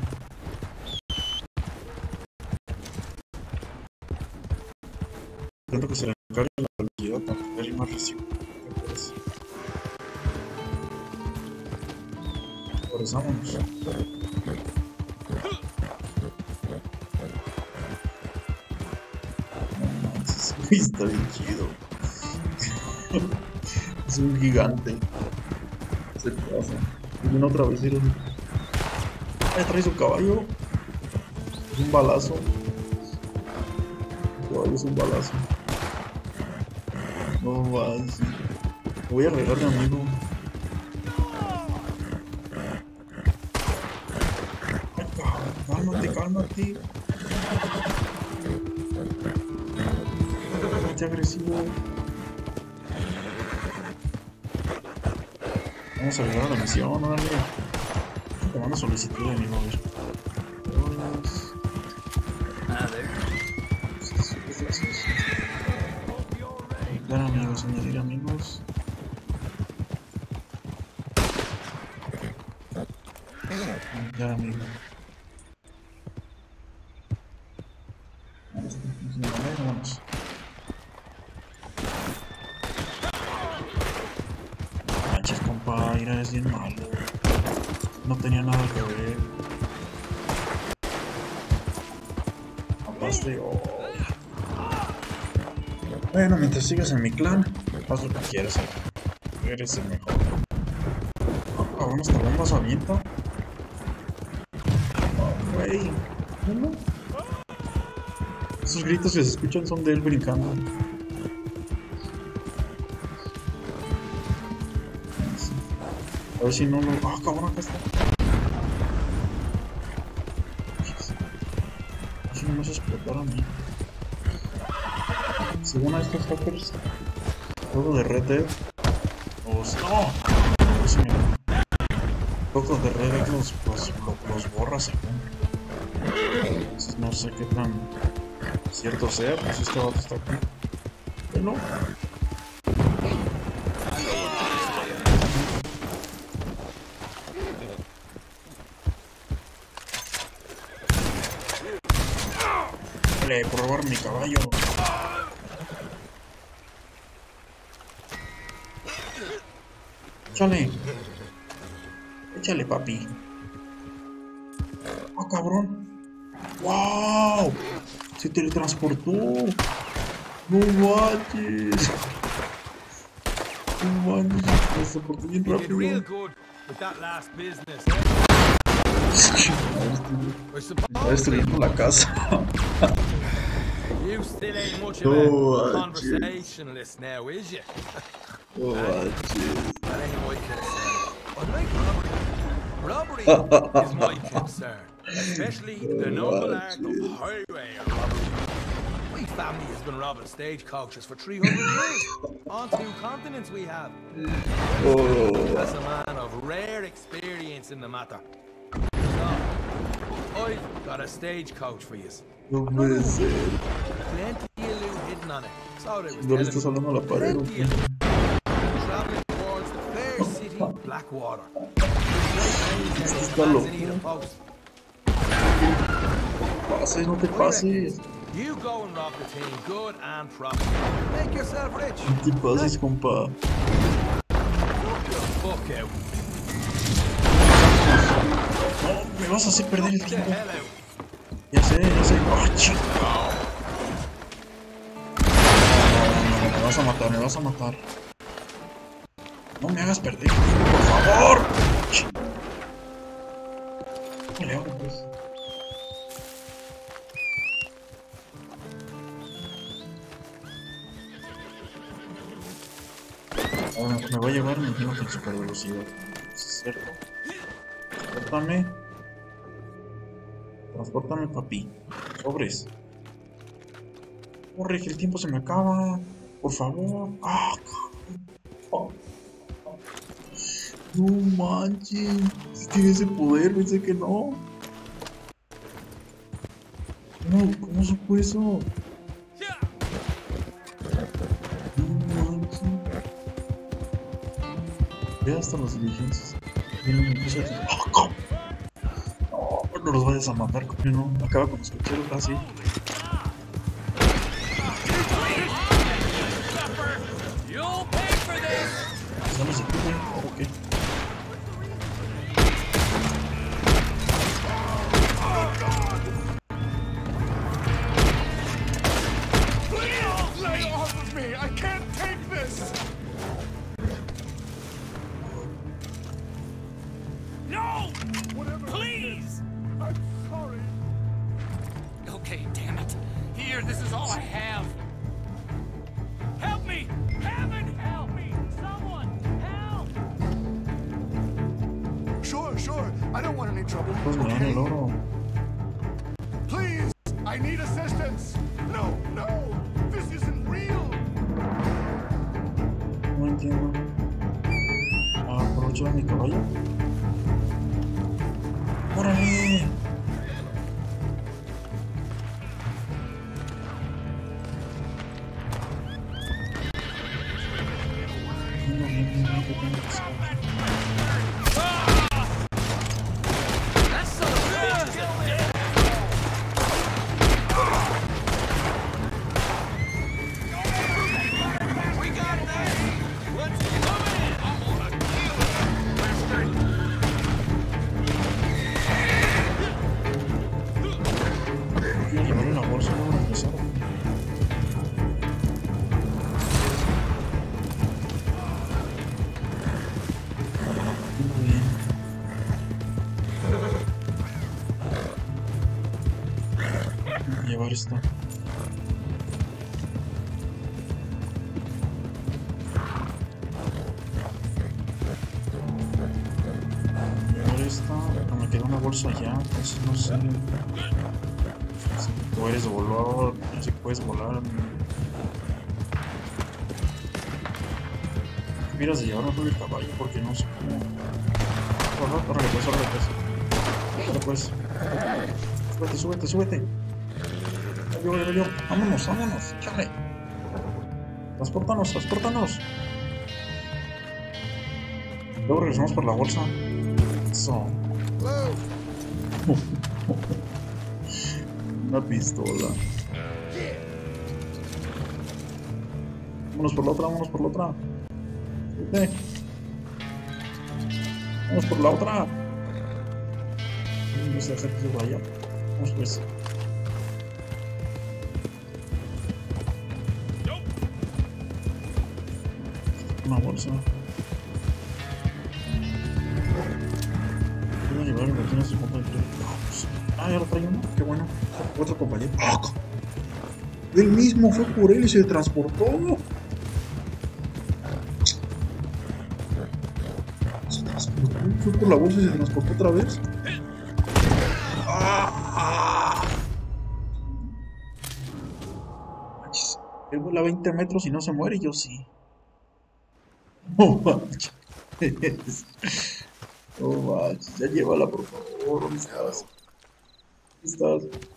Gigante. Se pasa. Viene otra vez, mira. Ahí trae su caballo. Es un balazo. El caballo es un balazo. No más. Voy a regar mi amigo. Cálmate, cálmate. Cálmate agresivo. Vamos a llegar a la misión, órale. Te mando solicitud de amigo, a ver. Ah, there. Dar amigos, añadir amigos. Bueno, mientras sigas en mi clan, haz lo que quieras. eh. Eres el mejor. Ah, cabrón, hasta bombas avienta. Oh, güey. ¿Cómo? Esos gritos que se escuchan son de él brincando. A ver si no lo. Ah, cabrón, acá está. Si no me a explotar a mí. Según a estos hackers, juego de Red Dead. Los. ¡No! Juegos de Red Dead los, los, los, borra según. Entonces no sé qué tan cierto sea, pues este vato está aquí. Bueno. Vale, por robar mi caballo. Échale. Échale, papi. Ah, cabrón. ¡Wow! Se teletransportó. No manches. No manches, me soporté bien rápido. eh? I Está destruyendo la casa. you still ain't much of No, a conversationalist now, is you? No manches. That ain't my concern. Unlike robbery, robbery is my concern. Especially the noble art of highway robbery. My family has been robbing stagecoaches for 300 years. On two continents we have. Oh. As a man of rare experience in the matter. So, I've got a stagecoach for you. No puede ser. Plenty of loot hidden on it. So they was ¿No le telling me. la pared Plenty of Blackwater. Está loco. Pases, no te pases. You go and rob the team, good and proper. Make yourself rich. Pases, compa. Fuck out. No, me vas a hacer perder el tiempo. Ya sé, ya sé. ¡Ah, chico! No, no, no, me vas a matar, me vas a matar. No me hagas perder por favor. Chi- ¿Cómo le hago, pues? Me va a llevar, me imagino que en super velocidad. ¿Es cierto? Transportame. Transportame, papi. Sobres. Corre, que el tiempo se me acaba. Por favor. Ah. No manches. Tiene ese poder, pensé que no. No, ¿cómo supo eso? No manches. Ve hasta las diligencias. ¡Ah, cómo! No, no los vayas a matar, coño. Acaba con los cocheros, así. Una bolsa allá, pues no sé. Si puedes volar, no sé si puedes volar. Miras de llevarme todo el caballo porque no sé cómo. Órale, pues, órale, pues. Órale, pues. Súbete, súbete, súbete. Vámonos, vámonos, chale. Transportanos, transportanos. Luego regresamos por la bolsa. Eso. Una pistola. Vámonos por la otra, vámonos por la otra. Vete. Vamos por la otra. Hacer que se vaya. Vamos pues. Voy a llevar el botín a su compañero. Vamos. Ah, ya lo trae uno. Qué bueno. Otro compañero. ¡Ah! Él mismo fue por él y se transportó. Se transportó. Fue por la bolsa y se transportó otra vez. ¡Ah! Él vuela 20 metros y no se muere, yo sí. No manches. No manches. Ya llévala, por favor. ¿Dónde estás? ¿Dónde estás?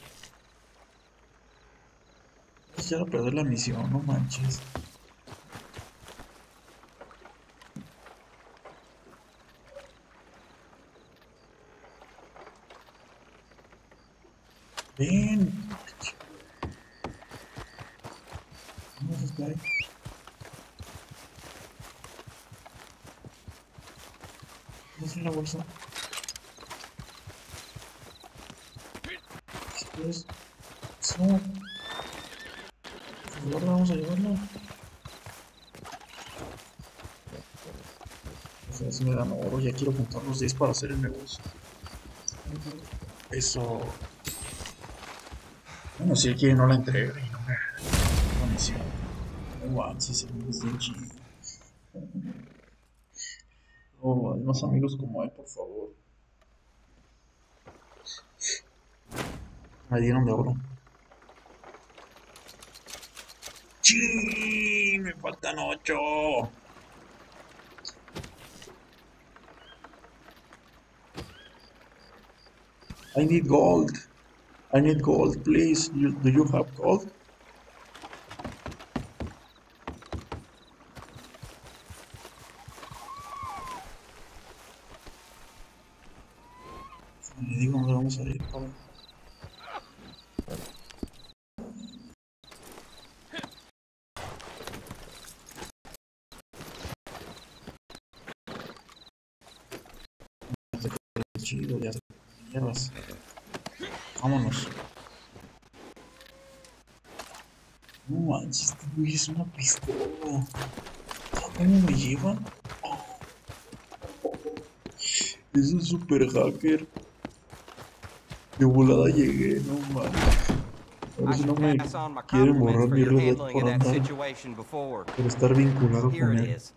Ya no perder la misión, no manches. Ven. Vamos a estar ahí. ¿Dónde está la bolsa? ¿Qué es? No. Favor, vamos a llevarlo. O sea, si me dan oro, ya quiero juntar los 10 para hacer el negocio. Eso. Bueno, si él quiere no la entrega y no me la misión. No manches, es bien chido. No, hay más amigos como él, por favor. Me dieron de oro. ¡Sí! Me faltan ocho. I need gold. I need gold, please. Do you have gold? Le digo dónde vamos a ir, cabrón. Chido, ya. Vámonos. No manches, este güey es una pistola. ¿Cómo me llevan? Es un super hacker. De volada llegué, no manches. Ahora si no me quieren borrar mi red por andar, por estar vinculado con él. is.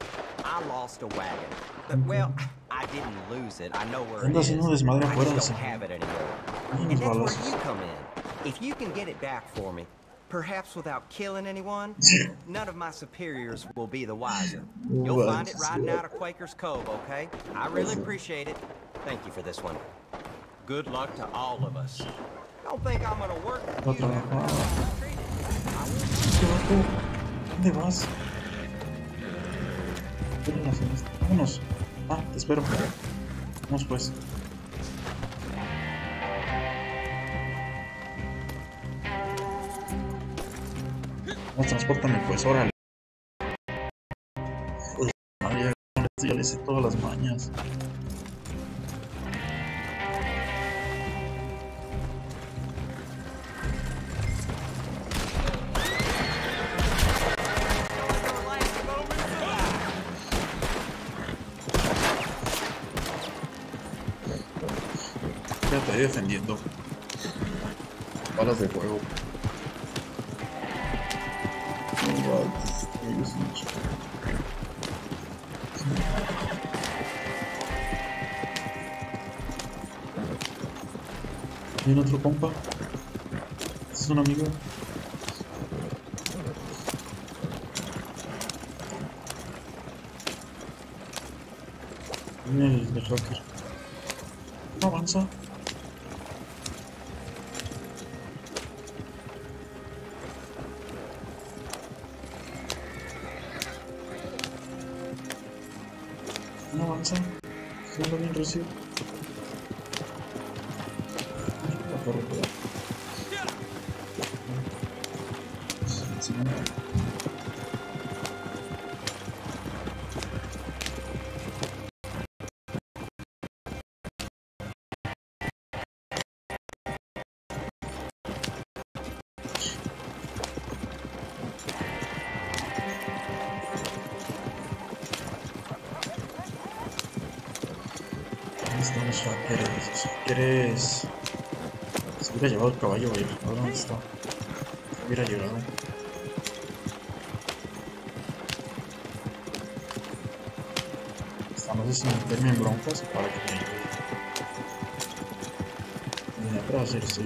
I lost a wagon. But, well, I didn't lose it. I know where it Anda haciendo desmadre afuera, just don't have it anymore. And unos balazos. you come in. If you can get it back for me, perhaps without killing anyone, none of my superiors will be the wiser. You'll find it riding out of Quaker's Cove, okay? I really appreciate it. Thank you for this one. Good luck to all of us. Don't think I'm gonna work with you. ¿Dónde vas? Fiesta. Vámonos. Ah, te espero. Vamos pues. Vamos, transportame pues, órale. Joder, María, ya le sé todas las mañas. Otro compa. Es un amigo. Hubiera llevado el caballo, güey. Dónde está. Hubiera llegado. Está, no sé si meterme en broncas para que me. Vine para hacer esto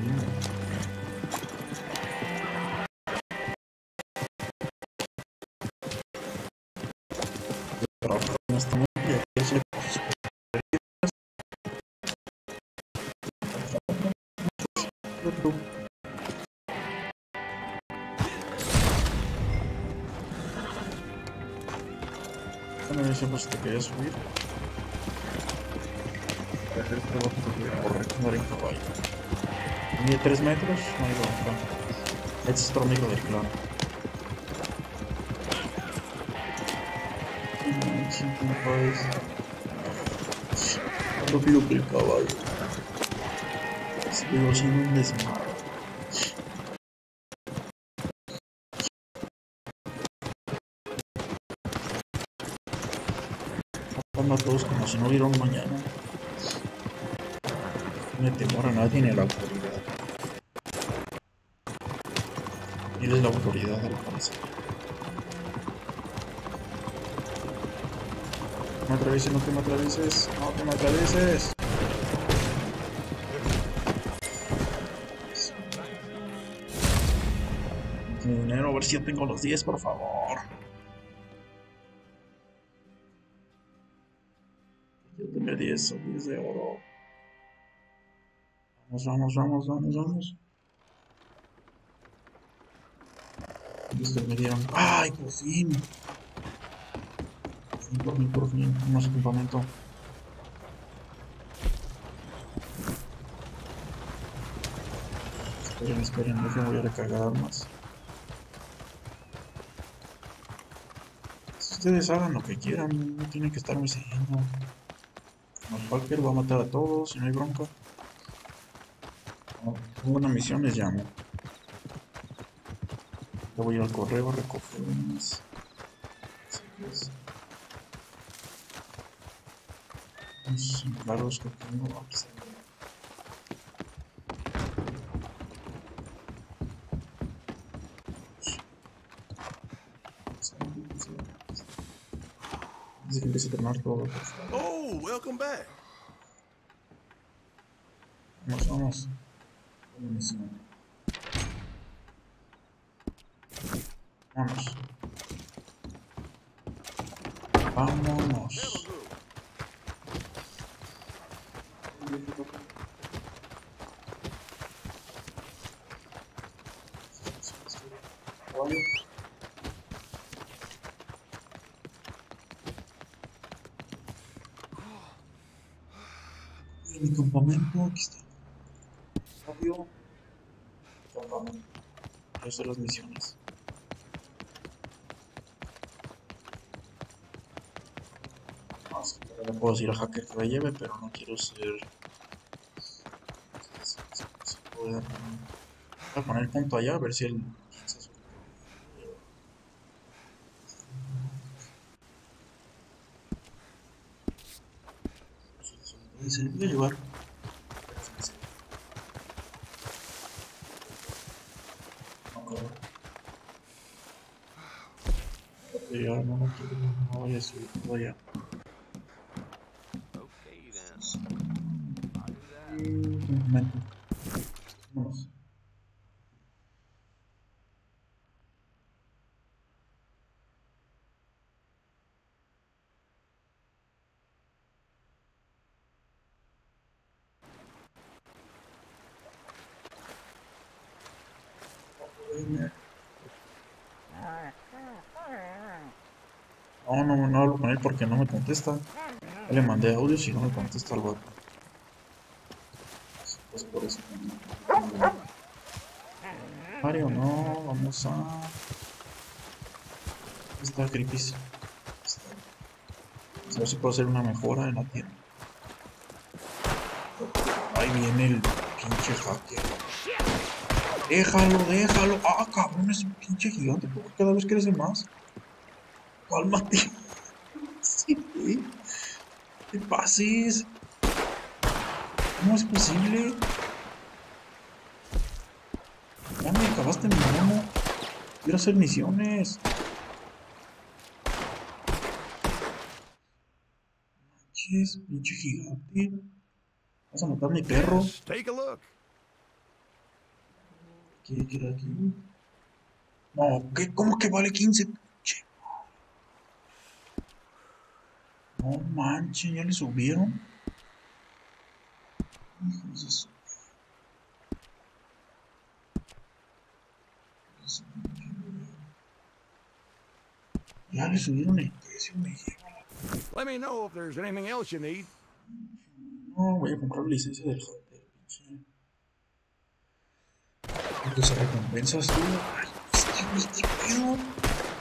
yo siempre si te quería subir. Para hacer prueba porque correr con en caballo. Mide 3 metros, no hay bronca. Este es otro amigo del clan. Ay, siempre me parece. Rápido que el caballo. Un mañana. No temor a nadie ni a la autoridad. Eres la autoridad al parecer. No me atravieses, no te me atravieses, no te me atravieses. Dinero, a ver si ya tengo los 10, por favor. 10, son 10 de oro. Vamos, vamos, vamos, vamos, vamos. Listo, me dieron. ¡Ay, por fin! Por fin, por fin, por fin. Más campamento. Esperen, esperen, déjenme voy a recargar armas. Ustedes hagan lo que quieran, no tienen que estarme siguiendo. El Walker va a matar a todos, si no hay bronca. No, tengo una misión, les llamo. Yo voy al correo a recoger unas. Unos encargos que tengo. Vamos a ver. Dice que empiece a terminar todo. por. Oh, welcome back. Vamos, vamos. Buenísimo. Vamos. Vámonos. Y mi campamento, aquí está. Obvio. Campamento. Esas son las misiones. No, pero le puedo decir al hacker que me lleve, pero no quiero ser. Voy a poner el punto allá a ver si sobre Se le puede llevar. Ya, no, no, porque no me contesta. Le mandé audios y no me contesta el vato. Mario, no, vamos a. Está creepy. A ver si puedo hacer una mejora en la tienda. Ahí viene el pinche hacker. Déjalo, déjalo. Ah, cabrón, es un pinche gigante. ¿Por qué cada vez crece más? Cálmate. ¿Qué pases? ¿Cómo es posible? Ya me acabaste mi mono. Quiero hacer misiones. Manches, pinche gigante. Vas a matar a mi perro. Take a look. ¿Qué queda aquí? No, ¿qué? ¿Cómo que vale 15? No manches, ya le subieron. Hijos Ya le subieron el precio, me lleva. Let me know if there's anything else you need. No, voy a comprar licencia del del pinche. Entonces recompensas, tío. Ay, este güey, qué pedo.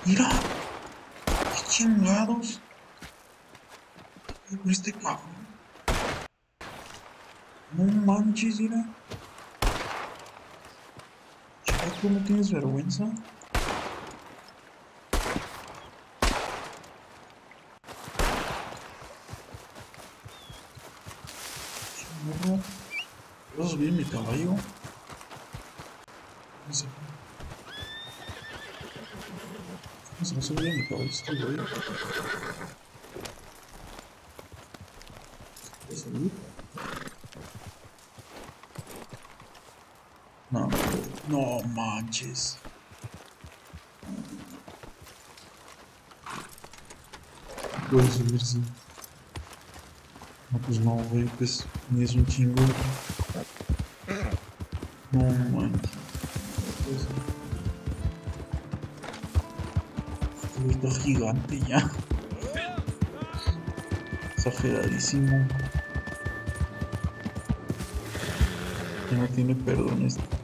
Mira. Qué chingados. ¿Qué pedo con este cabrón? No manches, mira. Chaval, ¿tú no tienes vergüenza? ¿Vas a subir mi caballo? No sé. ¿Cómo se a subir mi caballo este güey? ¿Puede subir? No, no manches. Puede subir, sí. No, pues no, güey, pues ni es un chingo. No manches. Pues, este güey está gigante ya. Exageradísimo. Ya no tiene perdón esto.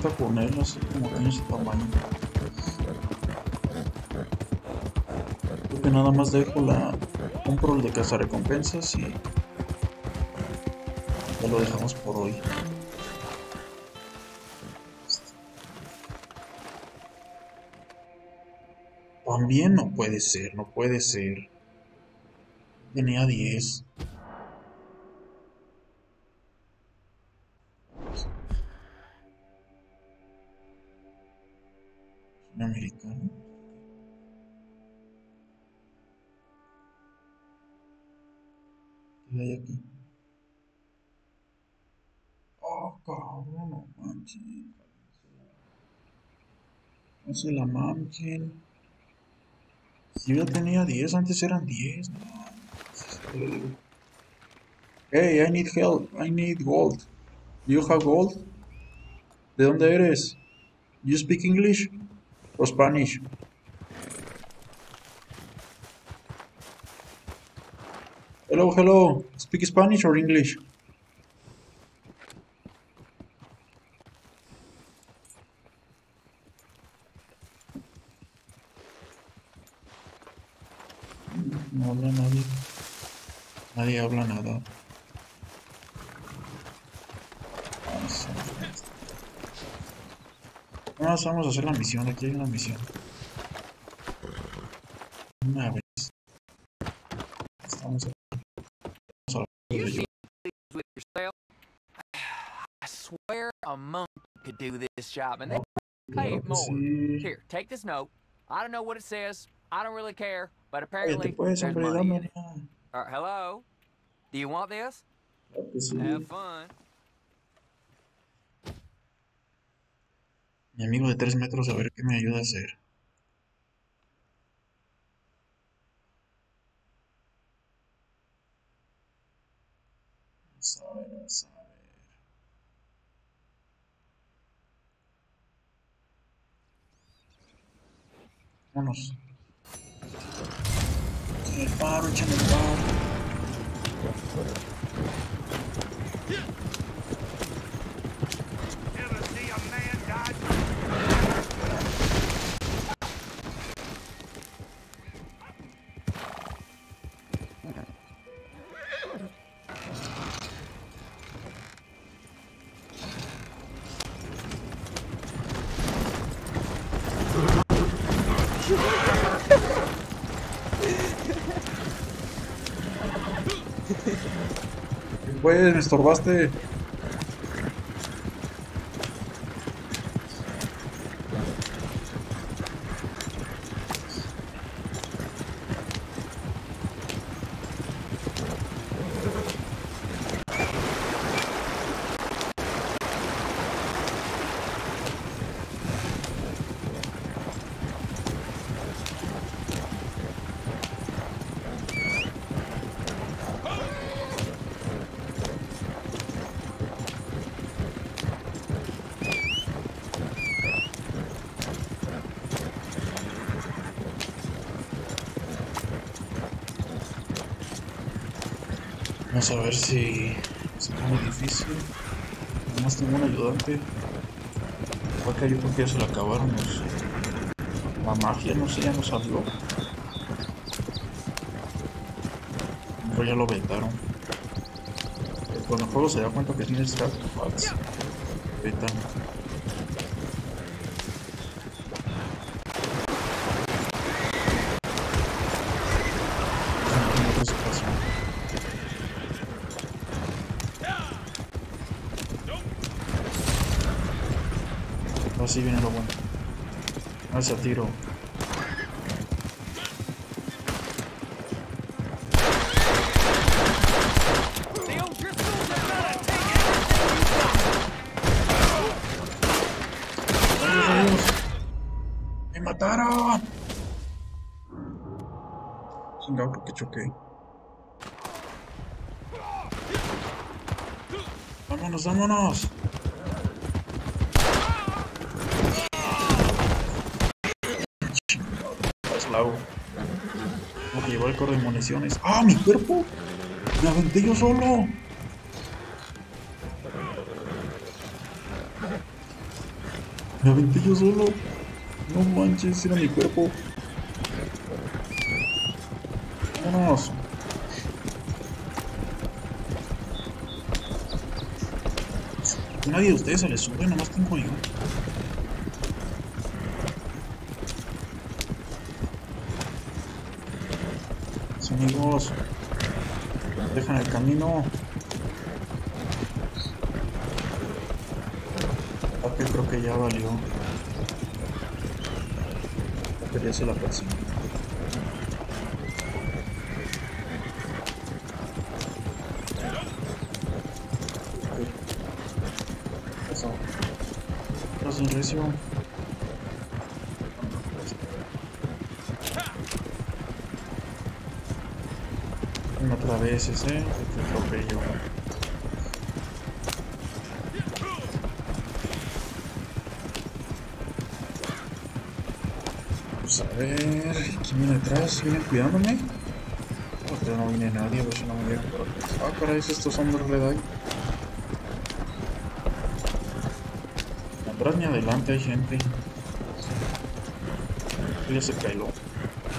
¿Quién se mete a ponerlo así como tiene ese tamaño? Creo que nada más dejo la... Compro el de cazarrecompensas y... Ya lo dejamos por hoy. También no puede ser, no puede ser. Tenía 10. 11, la Mamgen. Si yo tenía 10, antes eran 10. No. Hey, I need help. I need gold. do You have gold? ¿De dónde eres? You speak English or Spanish? Hello, hello. Speak Spanish or English? Vamos a hacer la misión. Aquí hay una misión. Una vez. Estamos aquí. Vamos a? I swear a monk could do this job, and they pay it more. Here, take this note. I don't know what it says. I don't really care, but apparently there's money in it. dámela. Hello? Do you want this? Have fun. Mi amigo de 3 metros, a ver qué me ayuda a hacer. Vamos a ver, vamos a ver. Vámonos. Échame el paro, échame el paro. Estorbaste. Vamos a ver si se pone difícil. Además tengo un ayudante. Acá yo creo que ya se le acabaron. La magia, no sé, ya nos habló. Pero ya lo vetaron. Cuando el juego se da cuenta que tienes artefacts, vetan. En otras ocasiones. Así viene lo bueno. Hacia tiro. ¡Me mataron! Chingado, creo que choqué. ¡Vámonos, vámonos! Eslavo. Como que llevó el corre de municiones. ¡Ah, mi cuerpo! ¡Me aventé yo solo! Me aventé yo solo. No manches, era mi cuerpo. Vámonos. Nadie de ustedes se le sube, nomás tengo yo. Amigos dejan el camino. Papi creo que ya valió. Papi ya se la. Pasó. Gracias, Ese, te atropello. Vamos a ver, ¿quién viene atrás? ¿Vienen cuidándome? Otra no viene nadie, si no me llegan por atrás. Ah, caray, estos hombres le dan. Atrás ni adelante hay gente. Ya se cailó.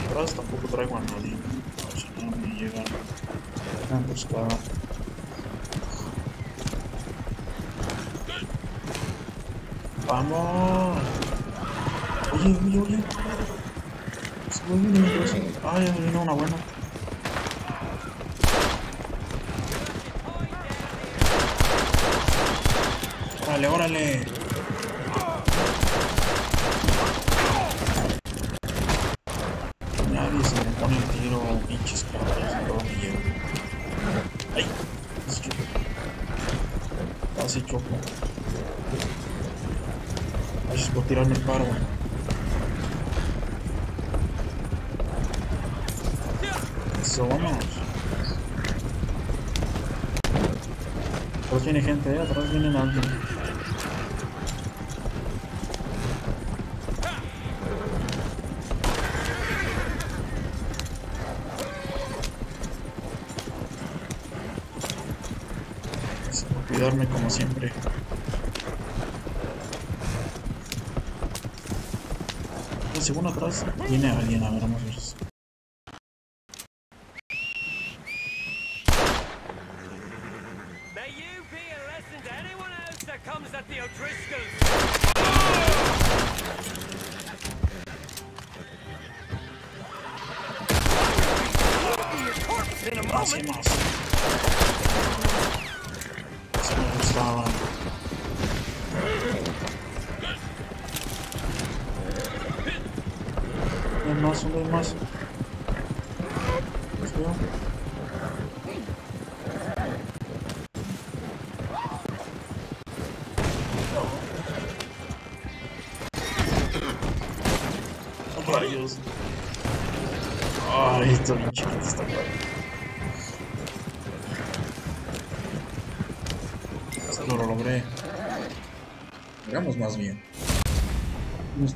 Atrás tampoco traigo a nadie. Una emboscada. ¡Vamos! Oye, oye, oye. Se vuelve. Ah, ya me vino una buena. Segundo atrás viene alguien, a ver.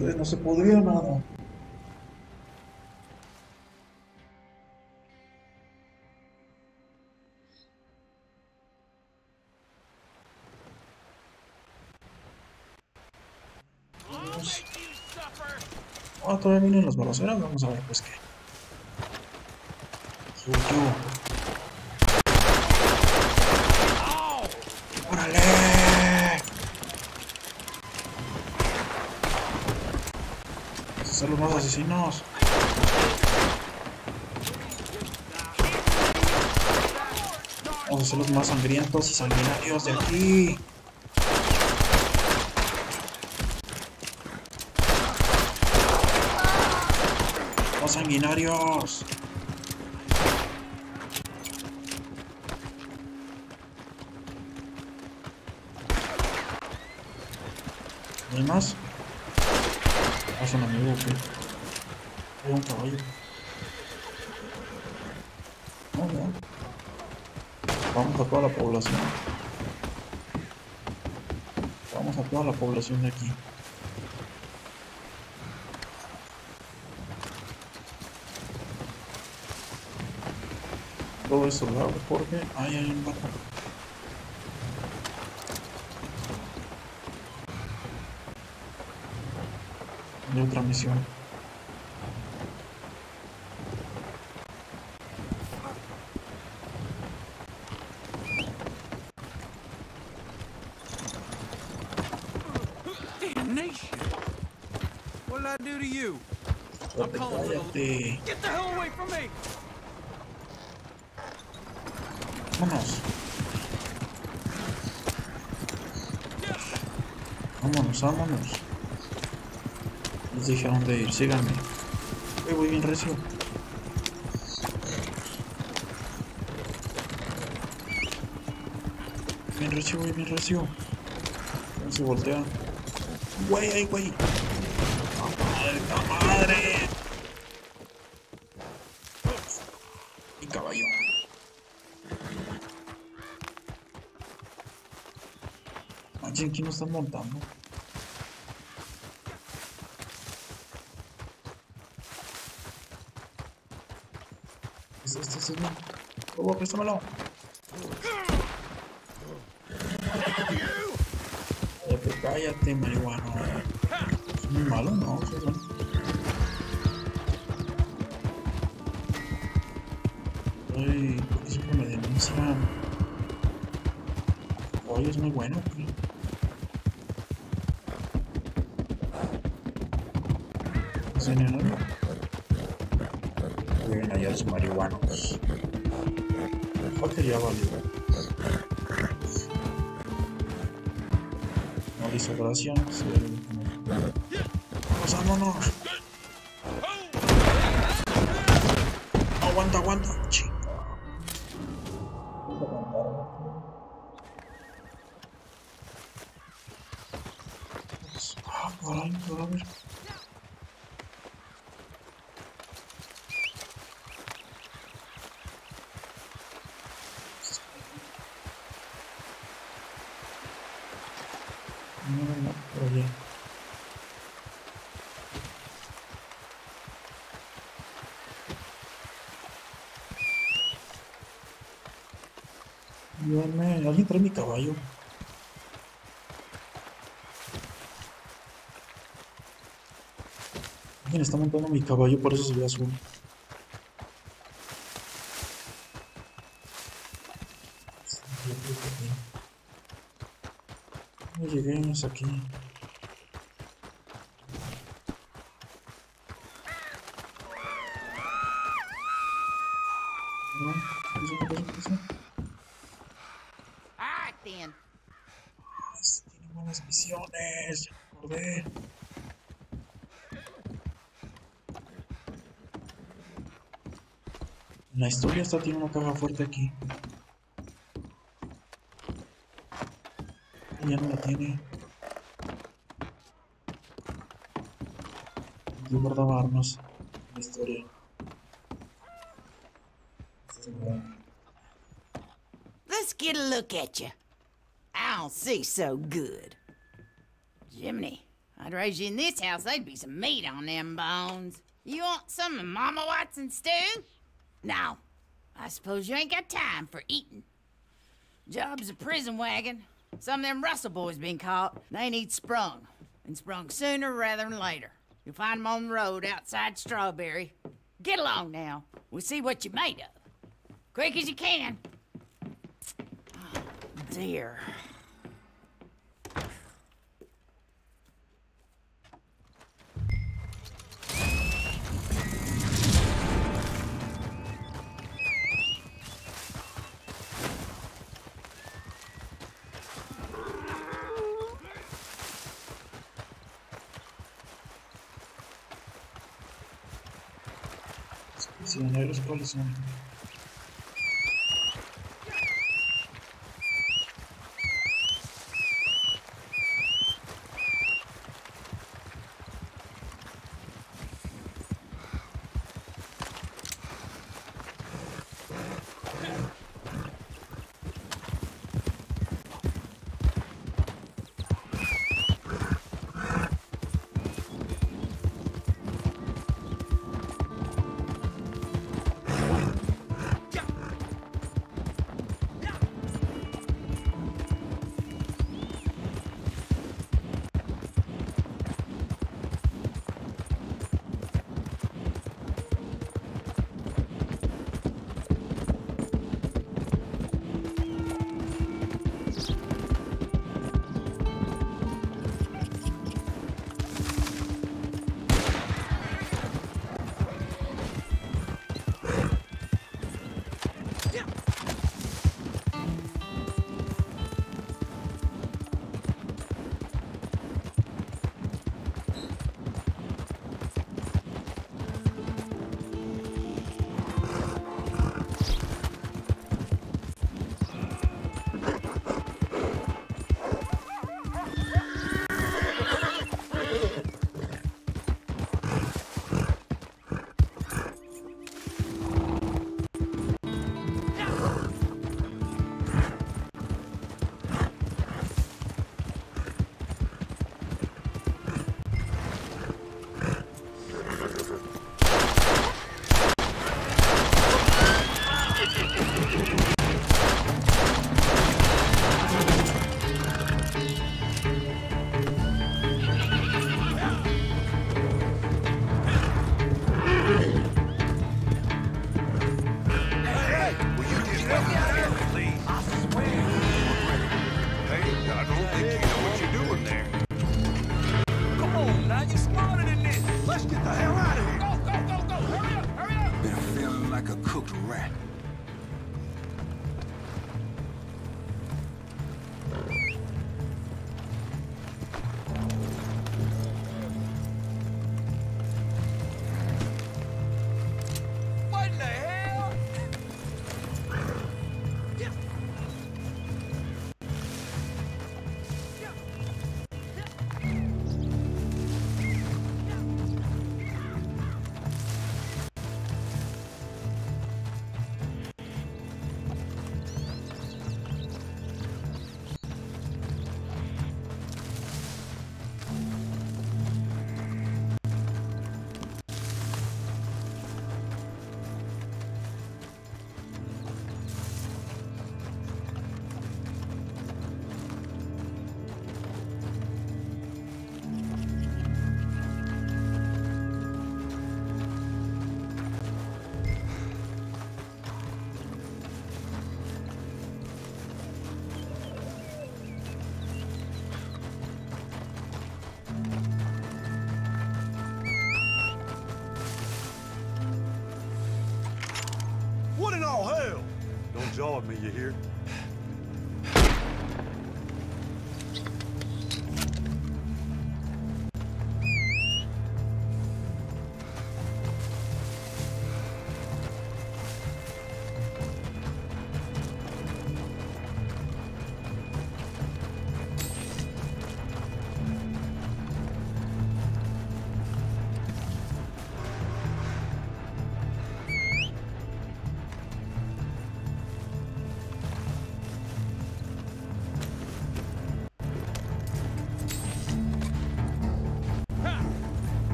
No se podría nada. Ah, todavía vienen los balaceras. Vamos a ver, pues qué. Son los más asesinos. Vamos a ser los más sangrientos y sanguinarios de aquí. Los sanguinarios. ¿No hay más? ¿Qué? Hay un caballo. Vamos a toda la población. Vamos a toda la población de aquí. Todo esto lo porque hay un vato. Hay otra misión. Damnation! What did I do to you? I'm Cállate, calling for the... cállate. Get the hell away from me! Vámonos. Vámonos, vámonos. Dije a dónde ir, síganme. Uy, voy bien recio. Bien recio, voy bien recio. Ven, Se voltea. Güey, ay, güey. ¡La madre, la madre! Mi caballo. Manchen, ¿quién nos está montando? Este, este, este, no. Por favor, préstamelo. Cállate, cállate, marihuano. Es muy malo, ¿no? Sí, son- Ay, ¿por qué siempre me denuncian? Oye, es muy bueno. ¿qué? Valió. No Ayúdame, alguien trae mi caballo. Alguien está montando mi caballo, por eso se ve azul. No lleguemos aquí. La historia esta tiene una caja fuerte aquí. Ya no la tiene. Yo guardaba armas la historia. Let's get a look at you. I don't see so good. Jiminy, I'd raise you in this house, there'd be some meat on them bones. You want some of Mama Watson's stew? No, I suppose you ain't got time for eating. Job's a prison wagon. Some of them Russell boys been caught. They need sprung, and sprung sooner rather than later. You'll find 'em on the road outside Strawberry. Get along now. We'll see what you're made of. Quick as you can. Oh, dear. Bisa.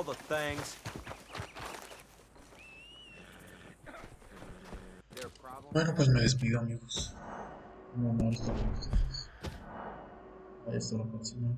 All the things. Bueno, pues me despido, amigos. No, no, hasta luego. Ahí está la próxima.